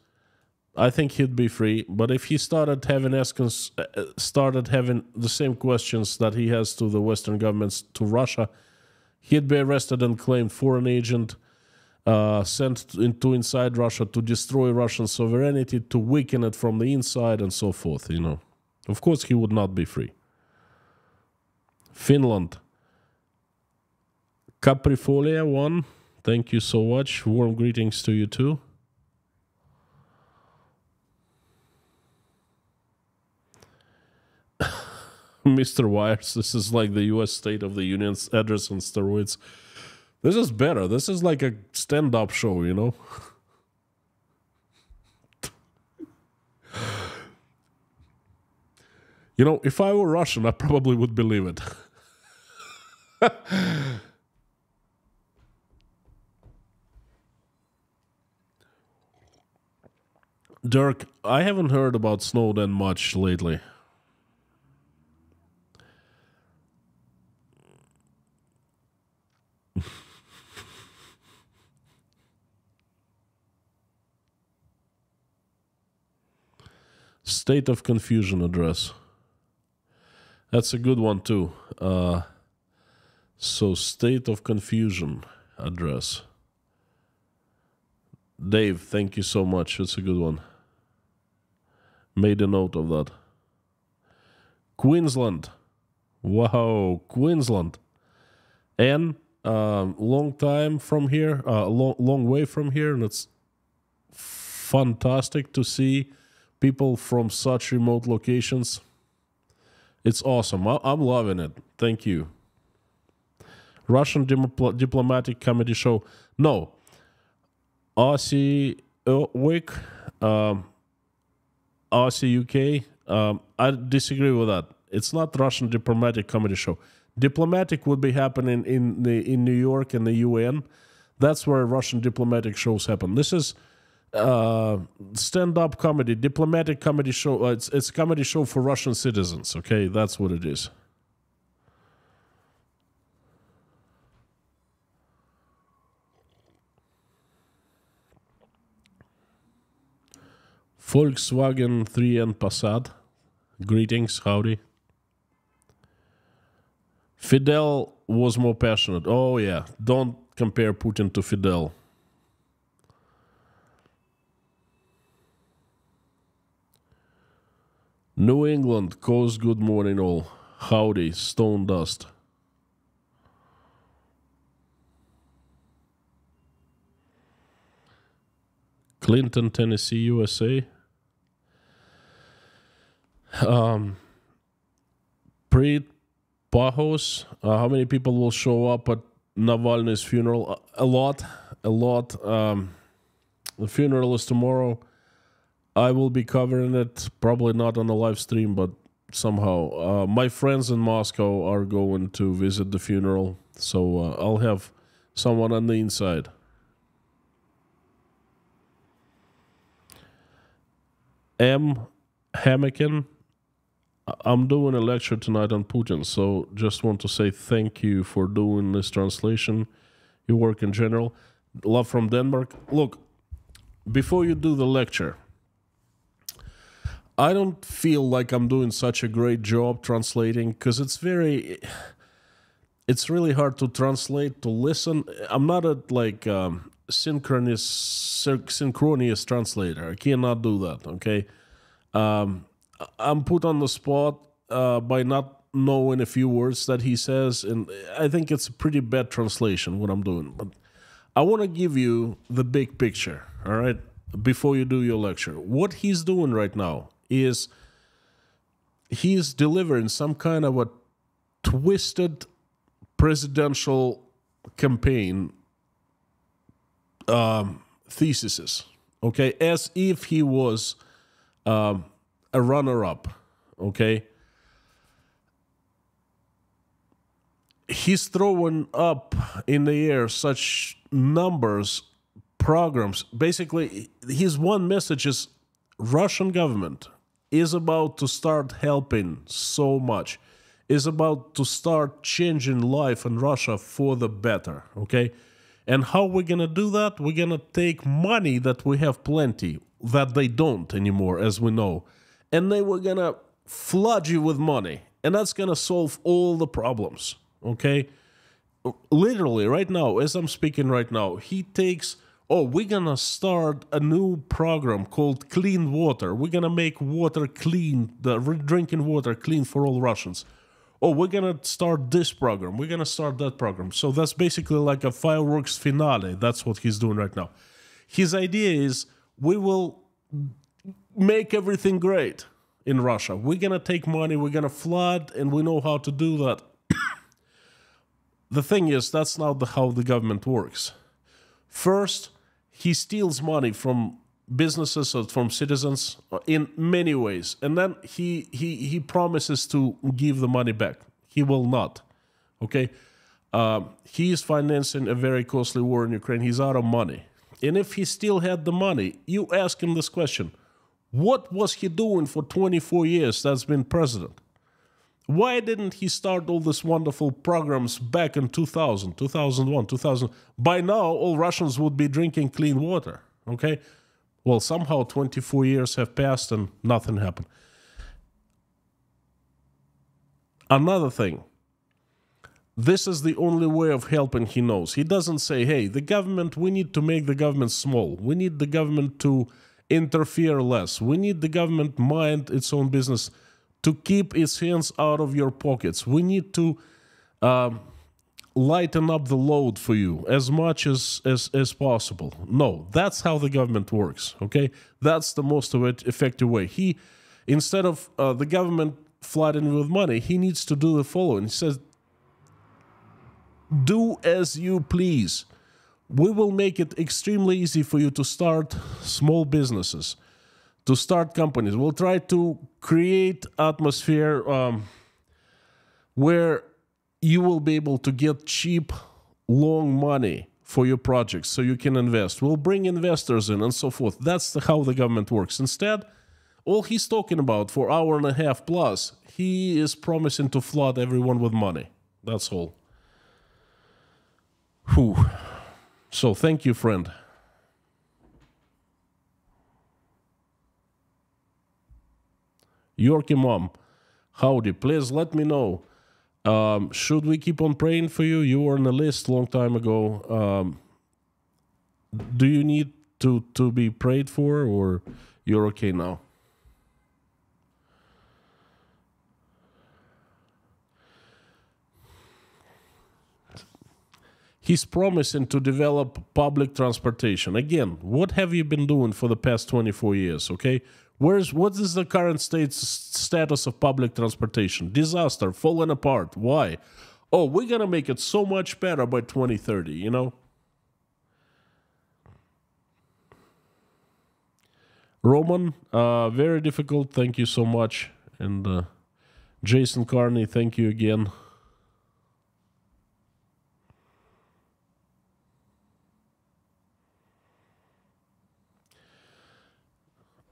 I think he'd be free. But if he started having asking, uh, started having the same questions that he has to the Western governments to Russia, he'd be arrested and claimed foreign agent, uh, sent into inside Russia to destroy Russian sovereignty, to weaken it from the inside, and so forth. You know, of course, he would not be free. Finland. Caprifolia one. Thank you so much. Warm greetings to you too. (laughs) Mr. Wires, this is like the US State of the Union's address on steroids. This is better. This is like a stand up show, you know? (laughs) you know, if I were Russian, I probably would believe it. (laughs) Dirk, I haven't heard about Snowden much lately. State of Confusion address. That's a good one too. Uh, so, State of Confusion address. Dave, thank you so much. It's a good one. Made a note of that. Queensland. Wow, Queensland. And um, long time from here, uh, long, long way from here, and it's fantastic to see people from such remote locations. It's awesome. I- I'm loving it. Thank you. Russian dipl- diplomatic comedy show. No. Aussie uh, week, um, Aussie UK. Um, I disagree with that. It's not Russian diplomatic comedy show. Diplomatic would be happening in the in New York and the UN. That's where Russian diplomatic shows happen. This is uh, stand-up comedy, diplomatic comedy show. Uh, it's it's a comedy show for Russian citizens. Okay, that's what it is. Volkswagen 3 and Passat. Greetings, howdy. Fidel was more passionate. Oh yeah, don't compare Putin to Fidel. New England, Coast, good morning all. Howdy, Stone Dust. Clinton, Tennessee, USA. Um, Preet Pahos, uh, how many people will show up at Navalny's funeral? A, a lot, a lot. Um, the funeral is tomorrow. I will be covering it, probably not on a live stream, but somehow. Uh, my friends in Moscow are going to visit the funeral, so uh, I'll have someone on the inside. M. Hamakin, I'm doing a lecture tonight on Putin, so just want to say thank you for doing this translation. Your work in general. Love from Denmark. Look, before you do the lecture, I don't feel like I'm doing such a great job translating because it's very, it's really hard to translate to listen. I'm not a like um, synchronous synchronous translator. I cannot do that. Okay, um, I'm put on the spot uh, by not knowing a few words that he says, and I think it's a pretty bad translation what I'm doing. But I want to give you the big picture. All right, before you do your lecture, what he's doing right now is he's delivering some kind of a twisted presidential campaign um, theses, okay, as if he was um, a runner-up, okay. He's throwing up in the air such numbers, programs. Basically, his one message is Russian government is about to start helping so much, is about to start changing life in Russia for the better, okay? And how we're gonna do that? We're gonna take money that we have plenty, that they don't anymore, as we know, and then we're gonna flood you with money, and that's gonna solve all the problems, okay? literally right now as i'm speaking right now he takes oh we're gonna start a new program called clean water. We're gonna make water clean the drinking water clean for all russians. Oh we're gonna start this program. We're gonna start that program. So that's basically like a fireworks finale. That's what he's doing right now. His idea is we will make everything great in russia. We're gonna take money we're gonna flood and we know how to do that. (coughs) The thing is that's not the, how the government works. First he steals money from businesses or from citizens uh, in many ways. And then he he he promises to give the money back. He will not okay? Um, he is financing a very costly war in ukraine. He's out of money. And if he still had the money you ask him this question. What was he doing for 24 years that's been president why didn't he start all these wonderful programs back in 2000 2001 2000 by now all russians would be drinking clean water okay? Well somehow 24 years have passed and nothing happened. Another thing. This is the only way of helping he knows. He doesn't say hey the government we need to make the government small. We need the government to interfere less. We need the government mind its own business to keep its hands out of your pockets. We need to um, lighten up the load for you as much as, as, as possible. No, that's how the government works. Okay, that's the most of it effective way. He, instead of uh, the government flooding with money, he needs to do the following. He says, "Do as you please." We will make it extremely easy for you to start small businesses to start companies. We'll try to create atmosphere um, where you will be able to get cheap, long money for your projects, so you can invest. We'll bring investors in and so forth. That's the, how the government works. Instead, all he's talking about for hour and a half plus, he is promising to flood everyone with money. That's all. Whew. So thank you, friend. Yorkie mom, howdy. Please let me know. Um, should we keep on praying for you? You were on the list long time ago. Um, do you need to to be prayed for, or you're okay now? He's promising to develop public transportation. Again, what have you been doing for the past 24 years, okay? Where's what is the current state status of public transportation? Disaster, falling apart. Why? Oh, we're to make it so much better by 2030, you know? Roman, uh, very difficult. Thank you so much. And uh, Jason Carney, thank you again.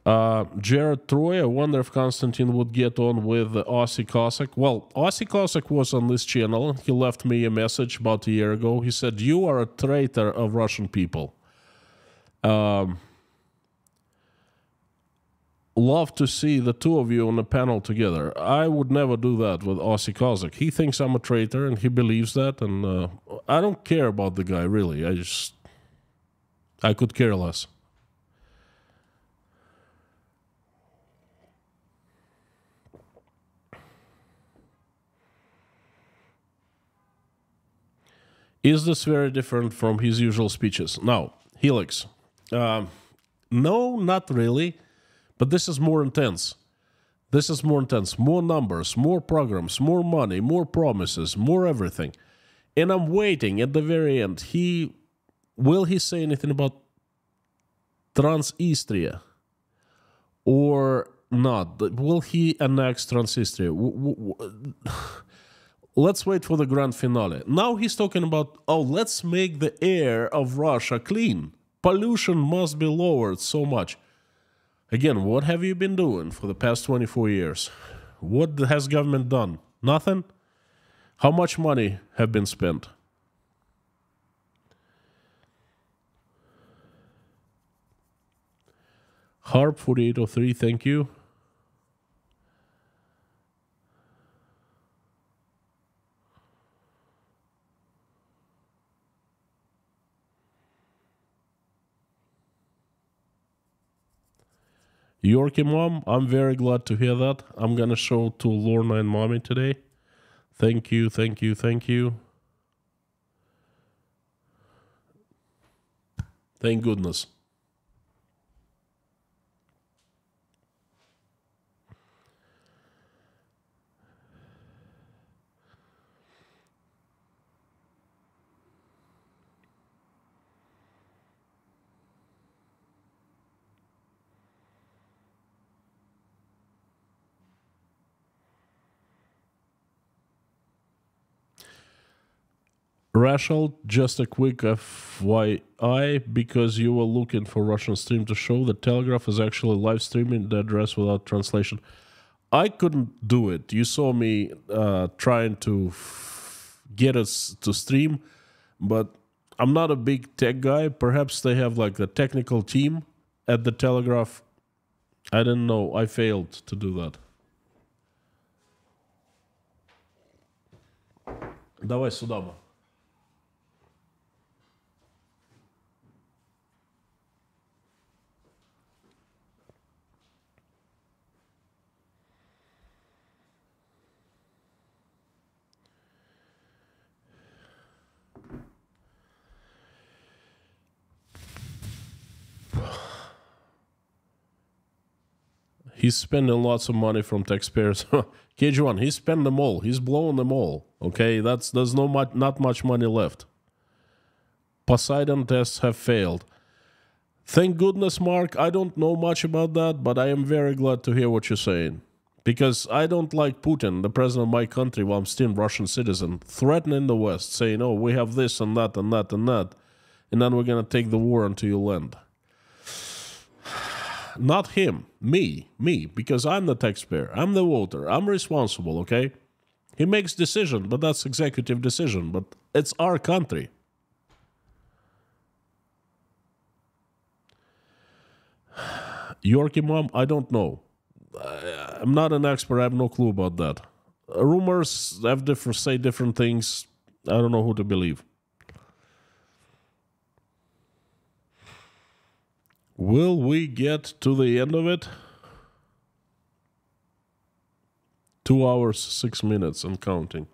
Uh, Jared Troy, I wonder if Konstantin would get on with Aussie Cossack. Well, Aussie Cossack was on this channel. He left me a message about a year ago. He said, You are a traitor of Russian people. Um, love to see the two of you on a panel together. I would never do that with Aussie Cossack. He thinks I'm a traitor and he believes that. And uh, I don't care about the guy, really. I just, I could care less. Is this very different from his usual speeches? Now, Helix. Um, no, not really, but this is more intense. This is more intense. More numbers, more programs, more money, more promises, more everything. And I'm waiting at the very end. He will he say anything about Transnistria or not? Will he annex Transnistria? Let's wait for the grand finale. Now he's talking about, oh, let's make the air of Russia clean. Pollution must be lowered so much. Again, what have you been doing for the past 24 years? What has government done? Nothing? How much money have been spent? Harp 4803, thank you. Yorkie mom, I'm very glad to hear that. I'm gonna show to Lorna and mommy today. Thank you, thank you, thank you. Thank goodness. Rachel, just a quick FYI, because you were looking for Russian stream to show, the Telegraph is actually live streaming the address without translation. I couldn't do it. You saw me uh, trying to f- get us to stream, but I'm not a big tech guy. Perhaps they have like the technical team at the Telegraph. I didn't know. I failed to do that. Давай сюда, He's spending lots of money from taxpayers. (laughs) KG1, he's spent them all. He's blown them all. Okay, that's there's no much, not much money left. Poseidon tests have failed. Thank goodness, Mark. I don't know much about that, but I am very glad to hear what you're saying. Because I don't like Putin, the president of my country, while I'm still a Russian citizen, threatening the West, saying, oh, we have this and that and that and that, and then we're going to take the war until you land not him, me, me, because I'm the taxpayer, I'm the voter, I'm responsible, okay? He makes decision, but that's executive decision, but it's our country. (sighs) Yorkie mom, I don't know. I'm not an expert. I have no clue about that. Rumors have different say different things. I don't know who to believe. Will we get to the end of it? Two hours, six minutes, and counting.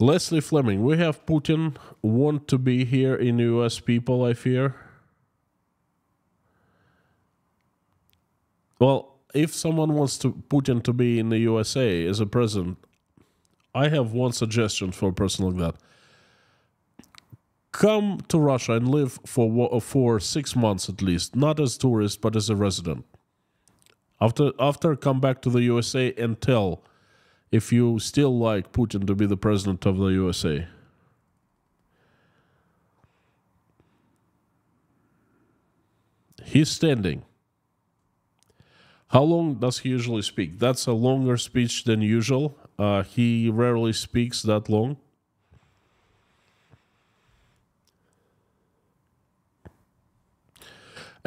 Leslie Fleming, we have Putin want to be here in US people, I fear. Well, if someone wants to Putin to be in the USA as a president, I have one suggestion for a person like that come to Russia and live for for six months at least, not as tourist but as a resident. After after come back to the USA and tell if you still like Putin to be the president of the USA. He's standing. How long does he usually speak? That's a longer speech than usual. Uh, he rarely speaks that long.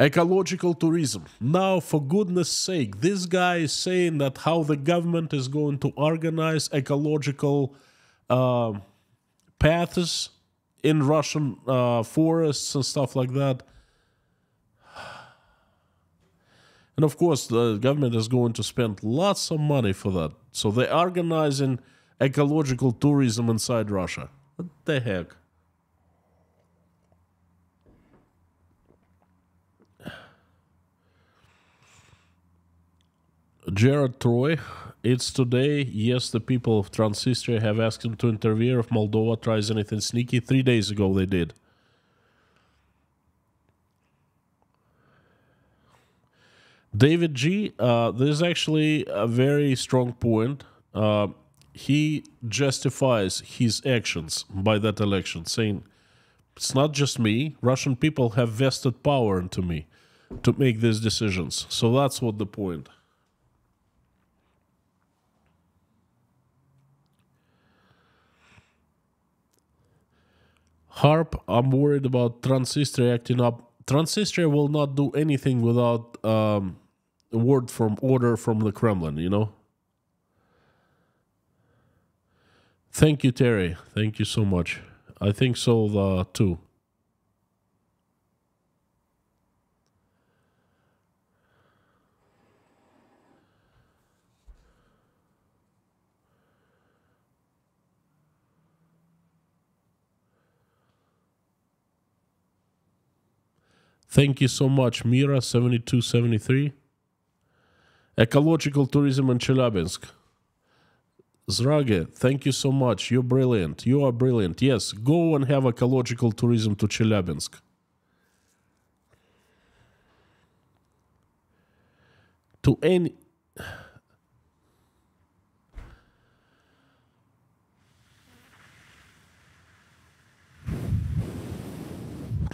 Ecological tourism. Now, for goodness sake, this guy is saying that how the government is going to organize ecological uh, paths in Russian uh, forests and stuff like that. (sighs) And of course, the government is going to spend lots of money for that. So they're organizing ecological tourism inside Russia. What the heck? Jared Troy, it's today. Yes, the people of Transnistria have asked him to interfere if Moldova tries anything sneaky. Three days ago, they did. David G, uh, there's actually a very strong point. Uh, he justifies his actions by that election, saying, It's not just me, Russian people have vested power into me to make these decisions. So that's what the point. Harp, I'm worried about Transnistria acting up. Transnistria will not do anything without um, a word from order from the Kremlin, you know? Thank you, Terry. Thank you so much. I think so uh, too. Thank you so much, Mira7273. Ecological tourism in Chelyabinsk. Zrage, thank you so much. You're brilliant. You are brilliant. Yes, go and have ecological tourism to Chelyabinsk. To any.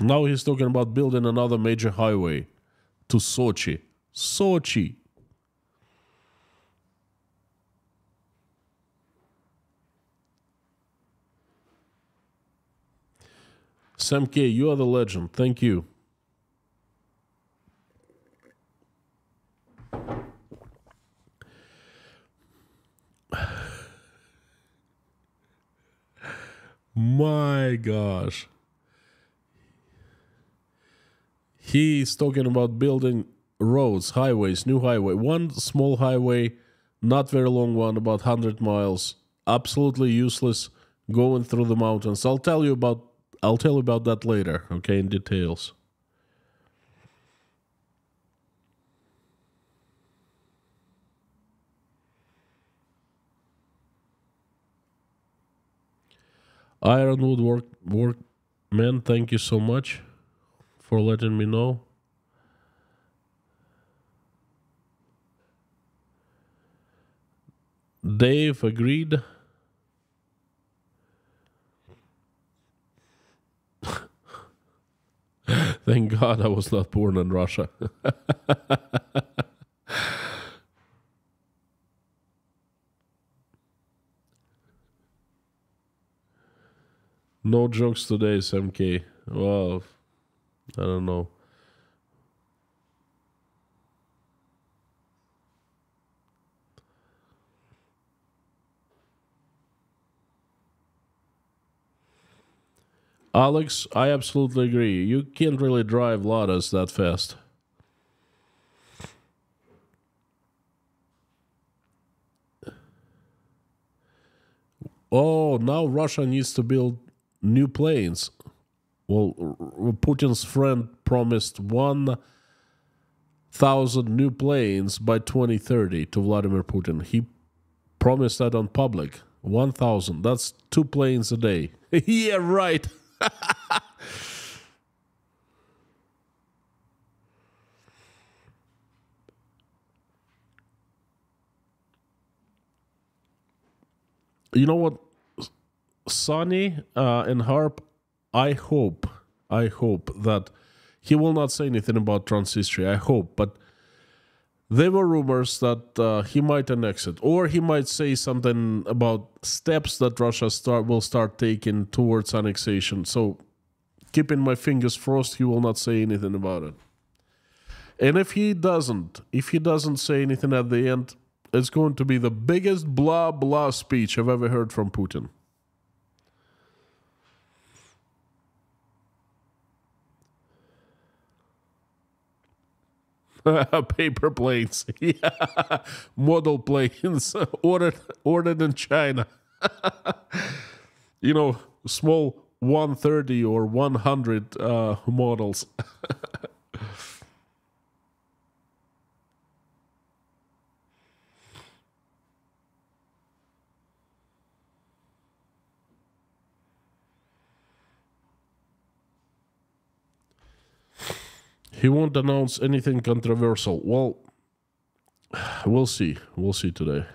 Now he's talking about building another major highway to Sochi. Sochi. Sam K, you are the legend. Thank you. (sighs) My gosh. He's talking about building roads, highways, new highway. One small highway, not very long one, about 100 miles. Absolutely useless going through the mountains. I'll tell you about I'll tell you about that later, okay, in details. Ironwood work workman, thank you so much for letting me know. Dave agreed. (laughs) Thank God I was not born in Russia. (laughs) no jokes today, SMK. Well, I don't know. Alex, I absolutely agree. You can't really drive Ladas that fast. Oh, now Russia needs to build new planes. Well, Putin's friend promised 1,000 new planes by 2030 to Vladimir Putin. He promised that on public. 1,000. That's two planes a day. (laughs) yeah, right. (laughs) you know what? Sonny uh, and Harp I hope, I hope that he will not say anything about Transnistria. I hope, but there were rumors that uh, he might annex it, or he might say something about steps that Russia start will start taking towards annexation. So, keeping my fingers crossed, he will not say anything about it. And if he doesn't, if he doesn't say anything at the end, it's going to be the biggest blah blah speech I've ever heard from Putin. (laughs) Paper planes, (laughs) yeah, model planes (laughs) ordered ordered in China. you know, small 130 or 100 uh, models. He won't announce anything controversial. Well, (sighs) we'll see. We'll see today.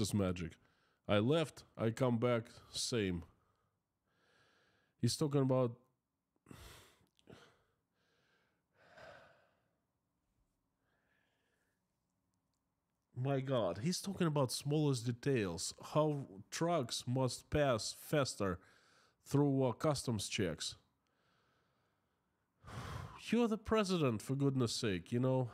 Is magic. I left, I come back, same. He's talking about My God, he's talking about smallest details. How trucks must pass faster through uh, customs checks. (sighs) You're the president, for goodness sake, you know.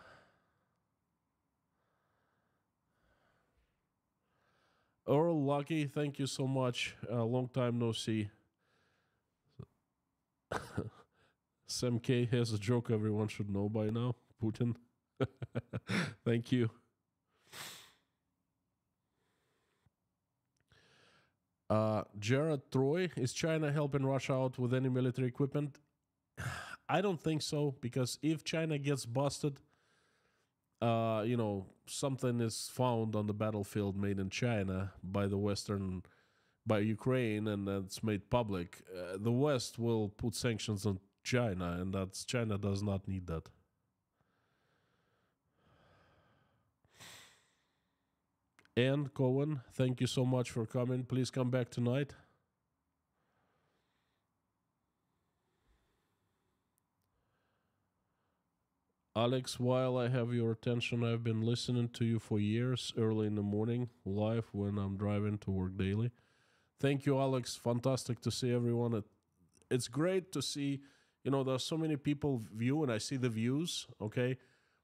Earl Lucky, thank you so much. Uh, long time no see. (laughs) Sam K has a joke everyone should know by now. Putin. (laughs) thank you. Uh, Jared Troy, is China helping Russia out with any military equipment? (sighs) I don't think so because if China gets busted, uh, you know, something is found on the battlefield made in China by the Western, by Ukraine, and it's made public, uh, the West will put sanctions on China, and that's China does not need that. And Cohen, thank you so much for coming. Please come back tonight. Alex, while I have your attention, I've been listening to you for years, early in the morning, live when I'm driving to work daily. Thank you, Alex. Fantastic to see everyone. It, it's great to see, you know, there's so many people view, and I see the views, okay?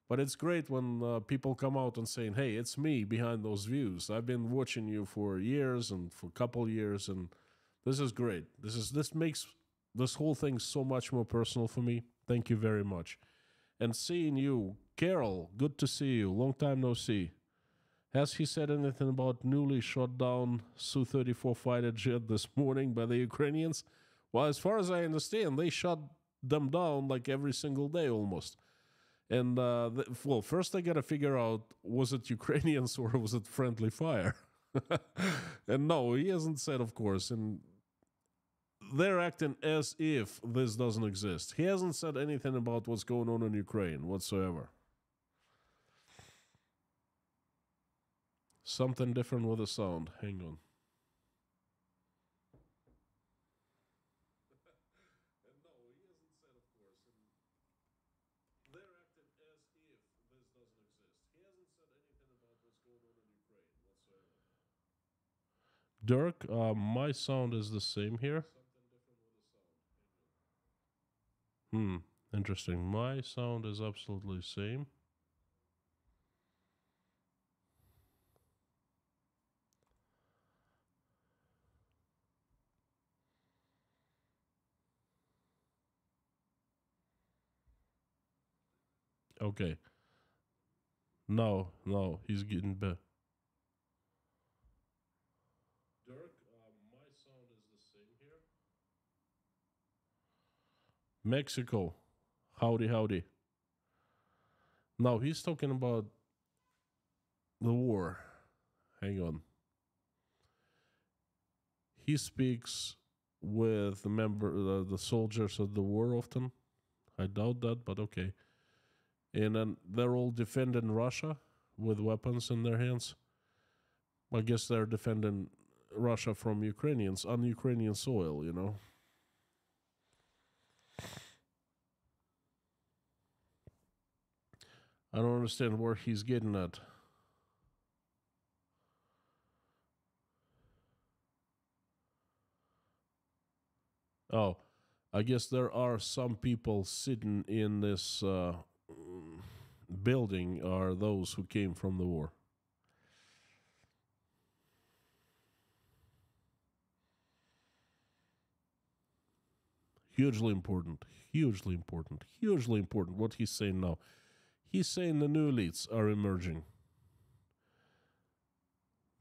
But it's great when uh, people come out and saying, "Hey, it's me behind those views. I've been watching you for years and for a couple years, and this is great. This is this makes this whole thing so much more personal for me. Thank you very much." And seeing you. Carol, good to see you. Long time no see. Has he said anything about newly shot down Su 34 fighter jet this morning by the Ukrainians? Well, as far as I understand, they shot them down like every single day almost. And, uh, the, well, first I got to figure out was it Ukrainians (laughs) or was it friendly fire? (laughs) and no, he hasn't said, of course. And they're acting as if this doesn't exist. He hasn't said anything about what's going on in Ukraine whatsoever. Something different with the sound. Hang on. (laughs) Dirk, uh, my sound is the same here. Hmm, interesting. My sound is absolutely same. Okay. No, no, he's getting better. Mexico. Howdy, howdy. Now he's talking about the war. Hang on. He speaks with the member, uh, the soldiers of the war often. I doubt that, but okay. And then they're all defending Russia with weapons in their hands. I guess they're defending Russia from Ukrainians on Ukrainian soil, you know. I don't understand where he's getting at. Oh, I guess there are some people sitting in this uh, building are those who came from the war. Hugely important, hugely important, hugely important. What he's saying now. He's saying the new elites are emerging.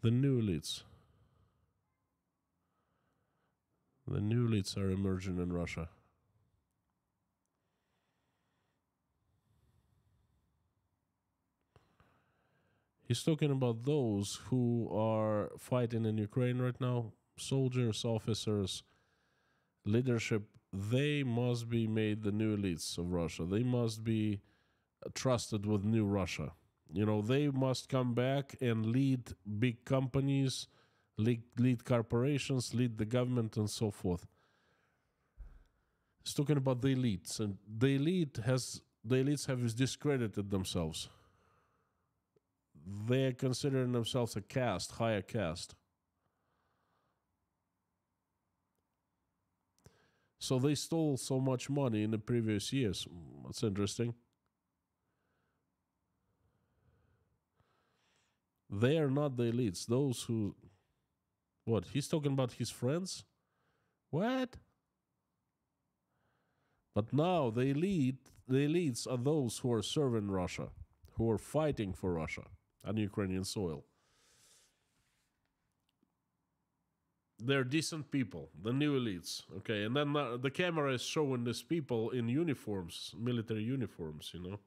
The new elites. The new elites are emerging in Russia. He's talking about those who are fighting in Ukraine right now soldiers, officers, leadership. They must be made the new elites of Russia. They must be trusted with new Russia. You know, they must come back and lead big companies, lead, lead corporations, lead the government, and so forth. He's talking about the elites, and the elite has the elites have discredited themselves. They're considering themselves a caste, higher caste. So they stole so much money in the previous years. That's interesting. They are not the elites. Those who. What? He's talking about his friends? What? But now the elite, the elites are those who are serving Russia, who are fighting for Russia on Ukrainian soil. They're decent people, the new elites. Okay, and then the camera is showing these people in uniforms, military uniforms, you know.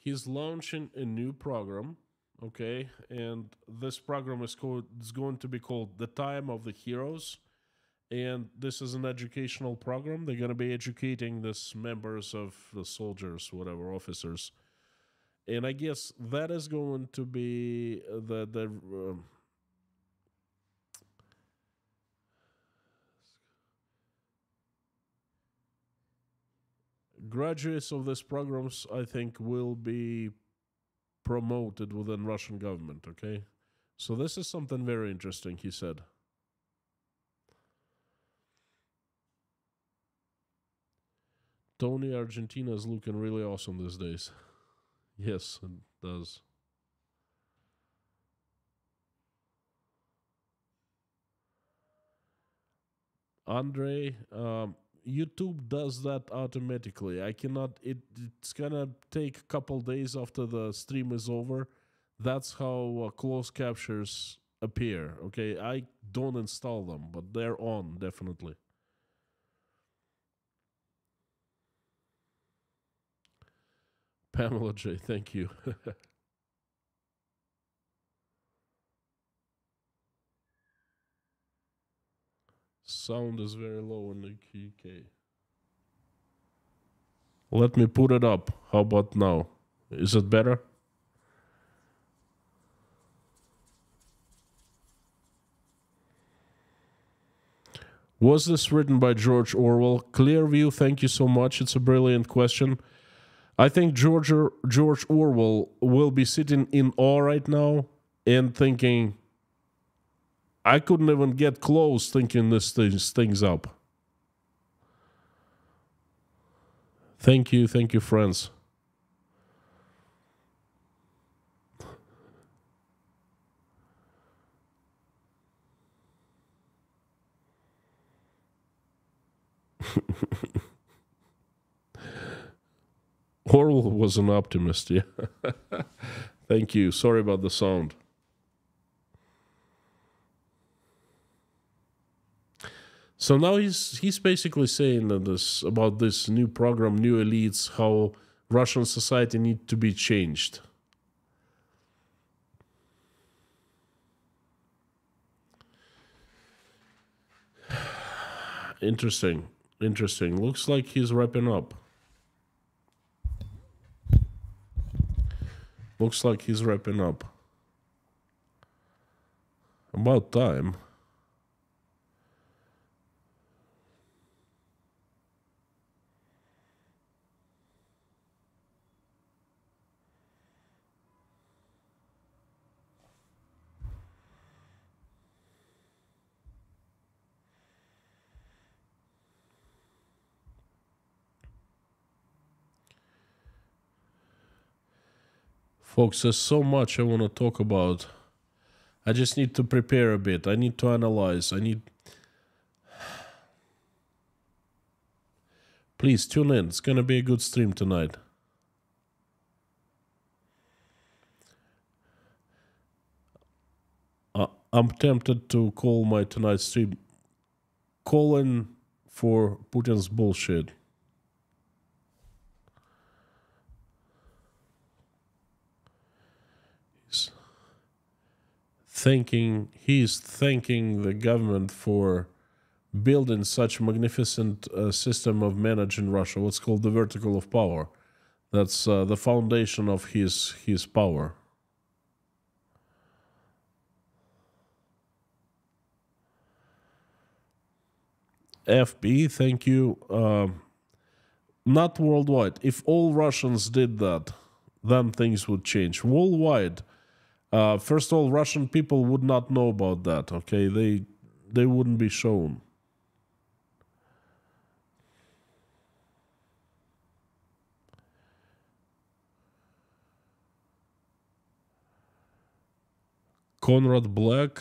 He's launching a new program okay? And this program is called is going to be called the time of the heroes. And this is an educational program. They're going to be educating this members of the soldiers whatever officers. And i guess that is going to be the the um, graduates of these programs, I think, will be promoted within Russian government. Okay, so this is something very interesting. He said. Tony Argentina is looking really awesome these days. (laughs) Yes, it does. Andre, um, YouTube does that automatically. I cannot. It it's gonna take a couple days after the stream is over. That's how uh, closed captures appear. Okay, I don't install them, but they're on definitely. Pamela J, thank you. (laughs) Sound is very low in the key. K. Let me put it up. How about now? Is it better? Was this written by George Orwell? Clearview, thank you so much. It's a brilliant question. I think George George Orwell will be sitting in awe right now and thinking, I couldn't even get close thinking this things, things up. Thank you, thank you, friends. (laughs) Orwell was an optimist, yeah. (laughs) Thank you. Sorry about the sound. So now he's he's basically saying that this about this new program, new elites, how Russian society need to be changed. (sighs) Interesting. Interesting. Looks like he's wrapping up. Looks like he's wrapping up. About time. Folks, there's so much I want to talk about. I just need to prepare a bit. I need to analyze. I need. (sighs) Please tune in. It's going to be a good stream tonight. I'm tempted to call my tonight's stream calling for Putin's bullshit. Thanking he's thanking the government for building such magnificent uh, system of managing Russia. What's called the vertical of power. That's uh, the foundation of his his power. FB, thank you. Um, not worldwide. If all Russians did that, then things would change. Worldwide, uh, first of all, Russian people would not know about that. Okay, they they wouldn't be shown. Conrad Black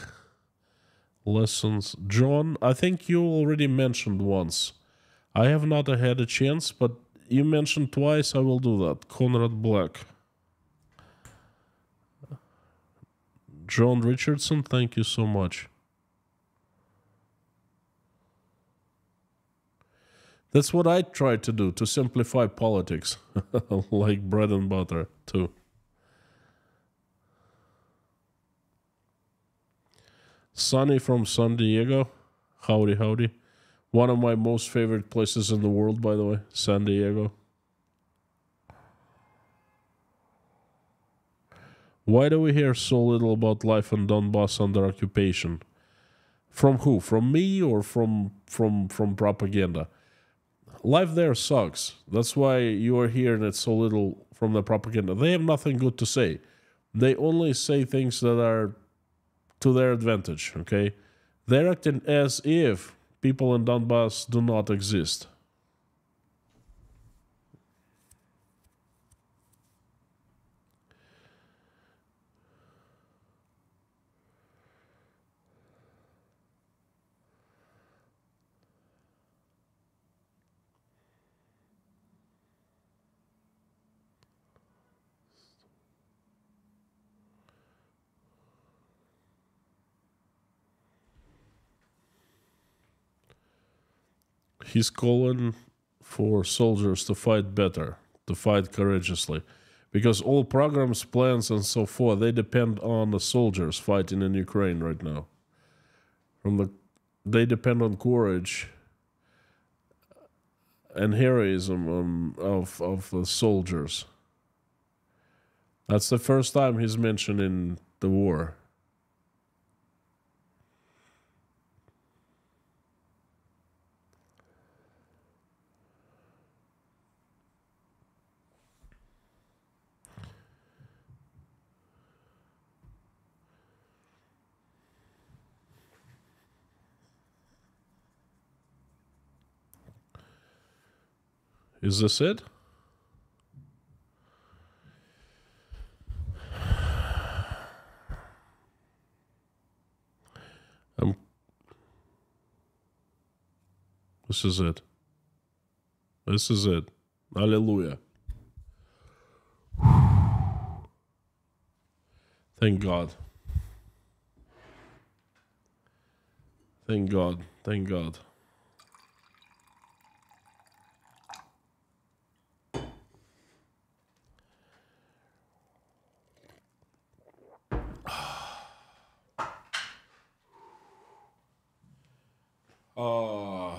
lessons. John, I think you already mentioned once. I have not had a chance, but you mentioned twice. I will do that. Conrad Black. John Richardson, thank you so much. That's what I try to do to simplify politics, (laughs) like bread and butter, too. Sunny from San Diego. Howdy, howdy. One of my most favorite places in the world, by the way, San Diego. Why do we hear so little about life in Donbass under occupation? From who? From me or from from from propaganda? Life there sucks. That's why you are hearing it so little from the propaganda. They have nothing good to say. They only say things that are to their advantage, okay? They're acting as if people in Donbass do not exist. He's calling for soldiers to fight better, to fight courageously. Because all programs, plans, and so forth, they depend on the soldiers fighting in Ukraine right now. From the, they depend on courage and heroism um, of of the soldiers. That's the first time he's mentioned in the war. Is this it? Um, this is it. This is it. Hallelujah. Thank God. Thank God. Thank God. Uh,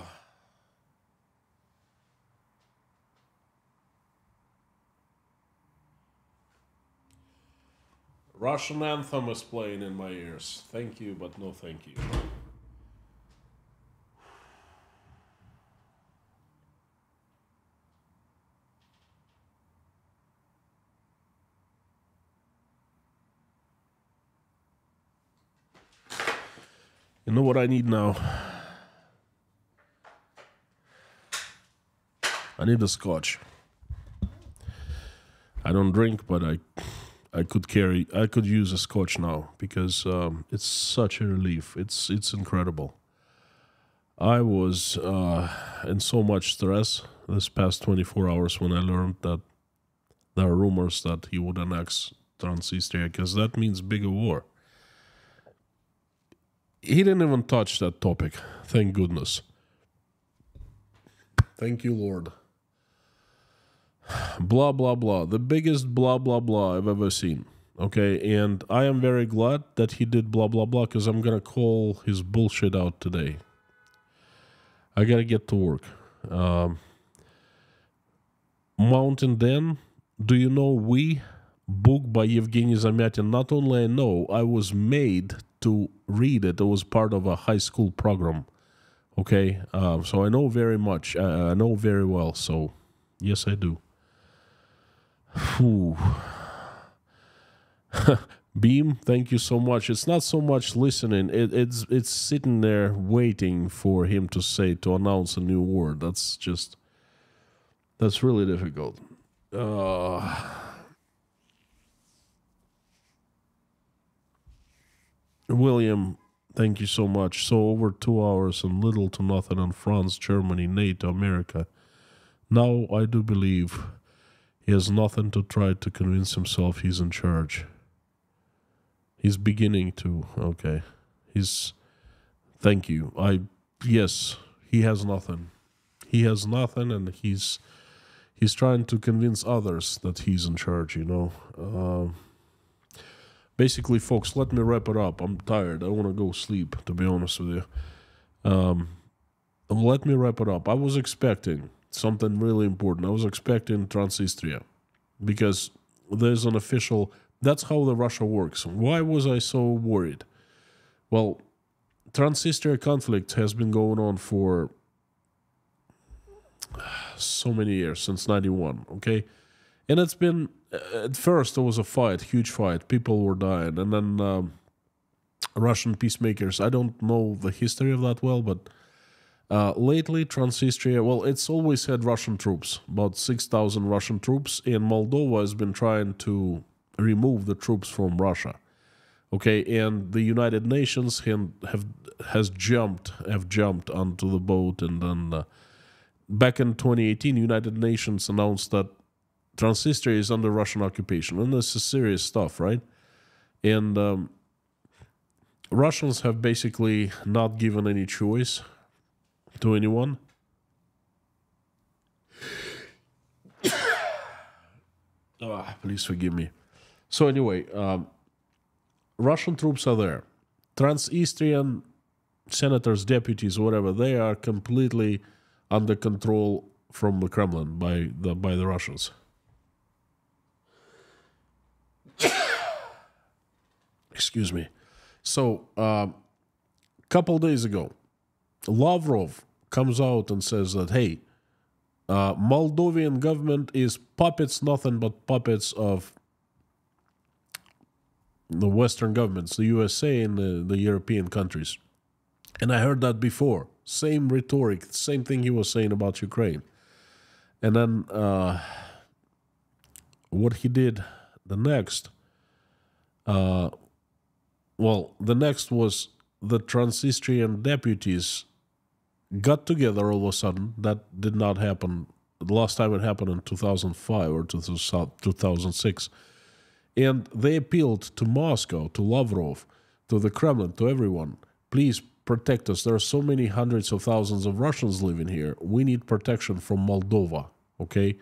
Russian anthem is playing in my ears. Thank you, but no thank you. You know what I need now? I need a scotch. I don't drink, but I I could carry I could use a scotch now because um, it's such a relief. It's it's incredible. I was uh, in so much stress this past 24 hours when I learned that there are rumors that he would annex Transnistria because that means bigger war. He didn't even touch that topic. Thank goodness. Thank you, Lord blah blah blah. The biggest blah blah blah i've ever seen. Okay? And i am very glad that he did blah blah blah because i'm gonna call his bullshit out today. I gotta get to work. Um, mountain den do you know we book by evgeny zamyatin not only i know i was made to read it. It was part of a high school program. Okay? Um, so i know very much. I, I know very well. So yes i do (laughs) Beam, thank you so much. It's not so much listening; it, it's it's sitting there waiting for him to say to announce a new word. That's just that's really difficult. Uh, William, thank you so much. So over two hours and little to nothing on France, Germany, NATO, America. Now I do believe he has nothing to try to convince himself he's in charge. He's beginning to. Okay. He's. Thank you. I. Yes, he has nothing. He has nothing, and he's. He's trying to convince others that he's in charge, you know. Uh, basically, folks, let me wrap it up. I'm tired. I want to go sleep, to be honest with you. Um, let me wrap it up. I was expecting something really important. I was expecting Transnistria because there's an official. That's how the Russia works. Why was I so worried? Well, Transnistria conflict has been going on for so many years since 91 okay and it's been at first there was a fight huge fight people were dying and then um, russian peacemakers i don't know the history of that well but uh, lately, Transnistria, well, it's always had Russian troops, about 6,000 Russian troops, and Moldova has been trying to remove the troops from Russia. Okay, and the United Nations have, have has jumped have jumped onto the boat, and then uh, back in 2018, United Nations announced that Transnistria is under Russian occupation, and this is serious stuff, right? And um, Russians have basically not given any choice to anyone? oh, (coughs) please forgive me. So anyway, um, Russian troops are there. Transnistrian senators, deputies, whatever, they are completely under control from the Kremlin by the by the Russians. (coughs) Excuse me. So, a uh, couple days ago, Lavrov comes out and says that, hey, uh, Moldovan government is puppets, nothing but puppets of the Western governments, the USA and the, the European countries. And I heard that before. Same rhetoric, same thing he was saying about Ukraine. And then uh, what he did the next, uh, well, the next was the Transnistrian deputies got together all of a sudden. That did not happen. The last time it happened in 2005 or 2006. And they appealed to Moscow, to Lavrov, to the Kremlin, to everyone. Please protect us. There are so many hundreds of thousands of Russians living here. We need protection from Moldova. Okay.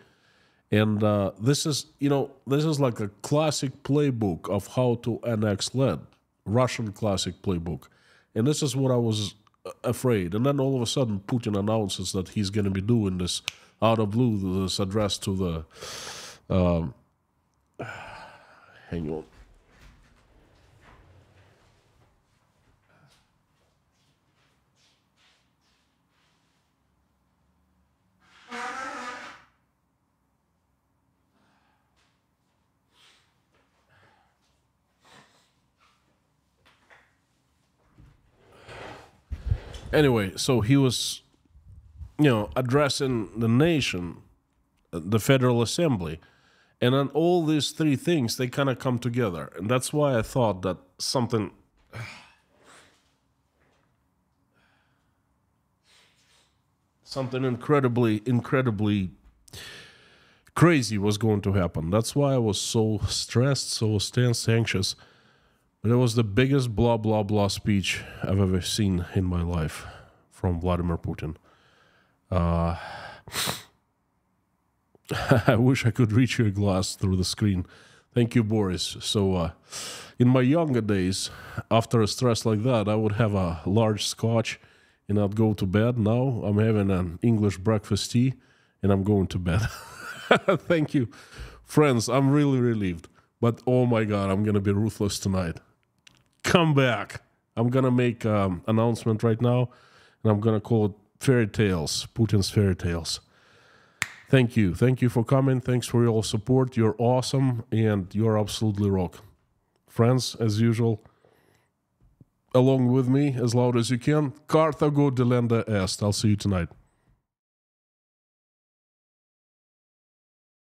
And uh, this is, you know, this is like a classic playbook of how to annex land, Russian classic playbook. And this is what I was afraid. And then all of a sudden, Putin announces that he's going to be doing this out of blue, this address to the. Um, (sighs) hang on. Anyway, so he was, you know, addressing the nation, the Federal Assembly, and then all these three things they kind of come together, and that's why I thought that something. Something incredibly, incredibly crazy was going to happen. That's why I was so stressed, so tense, anxious. It was the biggest blah blah blah speech I've ever seen in my life from Vladimir Putin. Uh, (laughs) I wish I could reach your glass through the screen. Thank you, Boris. So, uh, in my younger days, after a stress like that, I would have a large scotch and I'd go to bed. Now I'm having an English breakfast tea and I'm going to bed. (laughs) Thank you. Friends, I'm really relieved. But oh my God, I'm going to be ruthless tonight come back. I'm gonna make um, announcement right now, and I'm gonna call it Fairy Tales, Putin's Fairy Tales. Thank you, thank you for coming. Thanks for your support. You're awesome, and you're absolutely rock, friends. As usual, along with me as loud as you can. Carthago delenda est. I'll see you tonight.